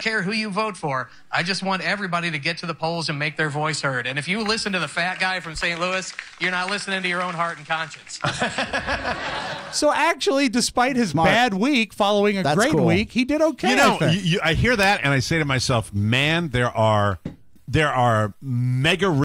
care who you vote for. I just want everybody to get to the polls and make their voice heard. And if you listen to the fat guy from St. Louis, you're not listening to your own heart and conscience. So actually, despite his Smart. bad week following a That's great cool. week, he did okay. You know, I you, you, I hear that and I say to myself, man, there are there are mega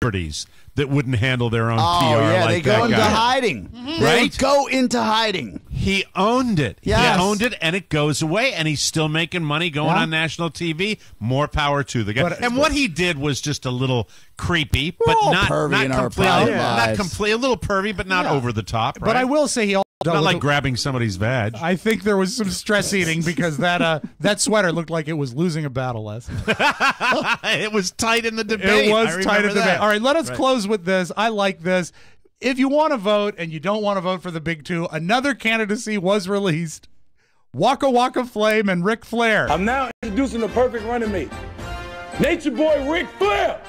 celebrities that wouldn't handle their own Oh PR yeah, like they go that into guy. hiding. Mm-hmm. They Right? would go into hiding. He owned it. Yes. He owned it, and it goes away, and he's still making money going Yeah. on national TV. More power to the guy. But- and what he did was just a little creepy, but not not completely, not lives. complete, a little pervy, but not Yeah. over the top. But I will say he also dealt not with like a- grabbing somebody's badge. I think there was some stress eating because that uh, that sweater looked like it was losing a battle lesson. it was tight in the debate. It was tight remember at the debate. All right, let us Right. close with this. I like this. If you want to vote and you don't want to vote for the big two, another candidacy was released. Waka Waka Flame and Ric Flair. I'm now introducing the perfect running mate. Nature Boy Ric Flair.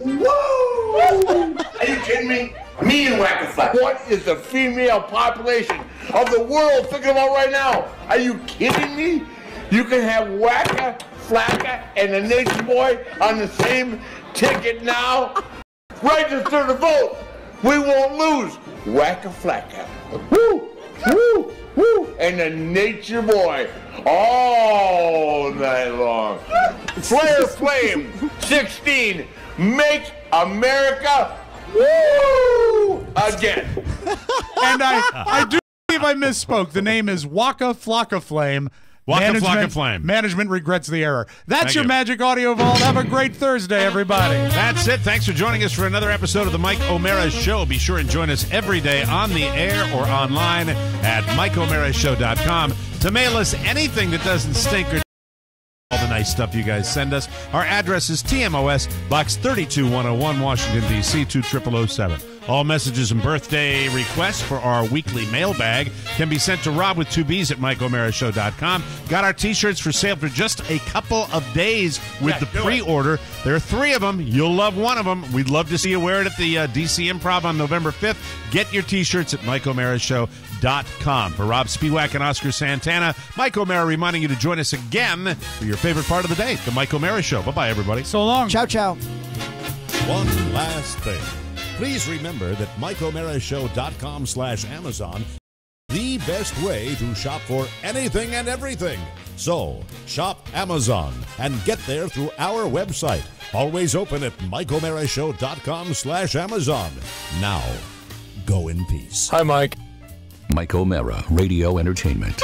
Woo! Are you kidding me? Me and Waka Flocka. What is the female population of the world thinking about right now? Are you kidding me? You can have Whacker, Flacker, and the Nature Boy on the same ticket now? Register to vote. We won't lose. Waka Flocka. Woo! Woo! Woo! And the Nature Boy all night long. Flair Flame 16. Make America woo again. and I, I do believe I misspoke. The name is Waka Flocka Flame. Waka Management- Flocka Flame. Management regrets the error. That's Thank your you. Magic Audio Vault. Have a great Thursday, everybody. That's it. Thanks for joining us for another episode of the Mike O'Meara Show. Be sure and join us every day on the air or online at MikeO'MearaShow.com to mail us anything that doesn't stink or all the nice stuff you guys send us. Our address is TMOS, Box 32101, Washington, D.C. 20007. All messages and birthday requests for our weekly mailbag can be sent to Rob with two B's at MikeO'MearaShow.com. Got our t-shirts for sale for just a couple of days with the pre-order. There are three of them. You'll love one of them. We'd love to see you wear it at the uh, DC Improv on November 5th. Get your t-shirts at MikeO'MearaShow.com. For Rob Spewak and Oscar Santana, Mike O'Meara reminding you to join us again for your favorite part of the day, the Mike O'Meara Show. Bye-bye, everybody. So long. Ciao, ciao. One last thing. Please remember that MikeO'MearaShow.com slash Amazon the best way to shop for anything and everything. So, shop Amazon and get there through our website. Always open at MikeO'MearaShow.com slash Amazon. Now, go in peace. Hi, Mike. Mike O'Meara, Radio Entertainment.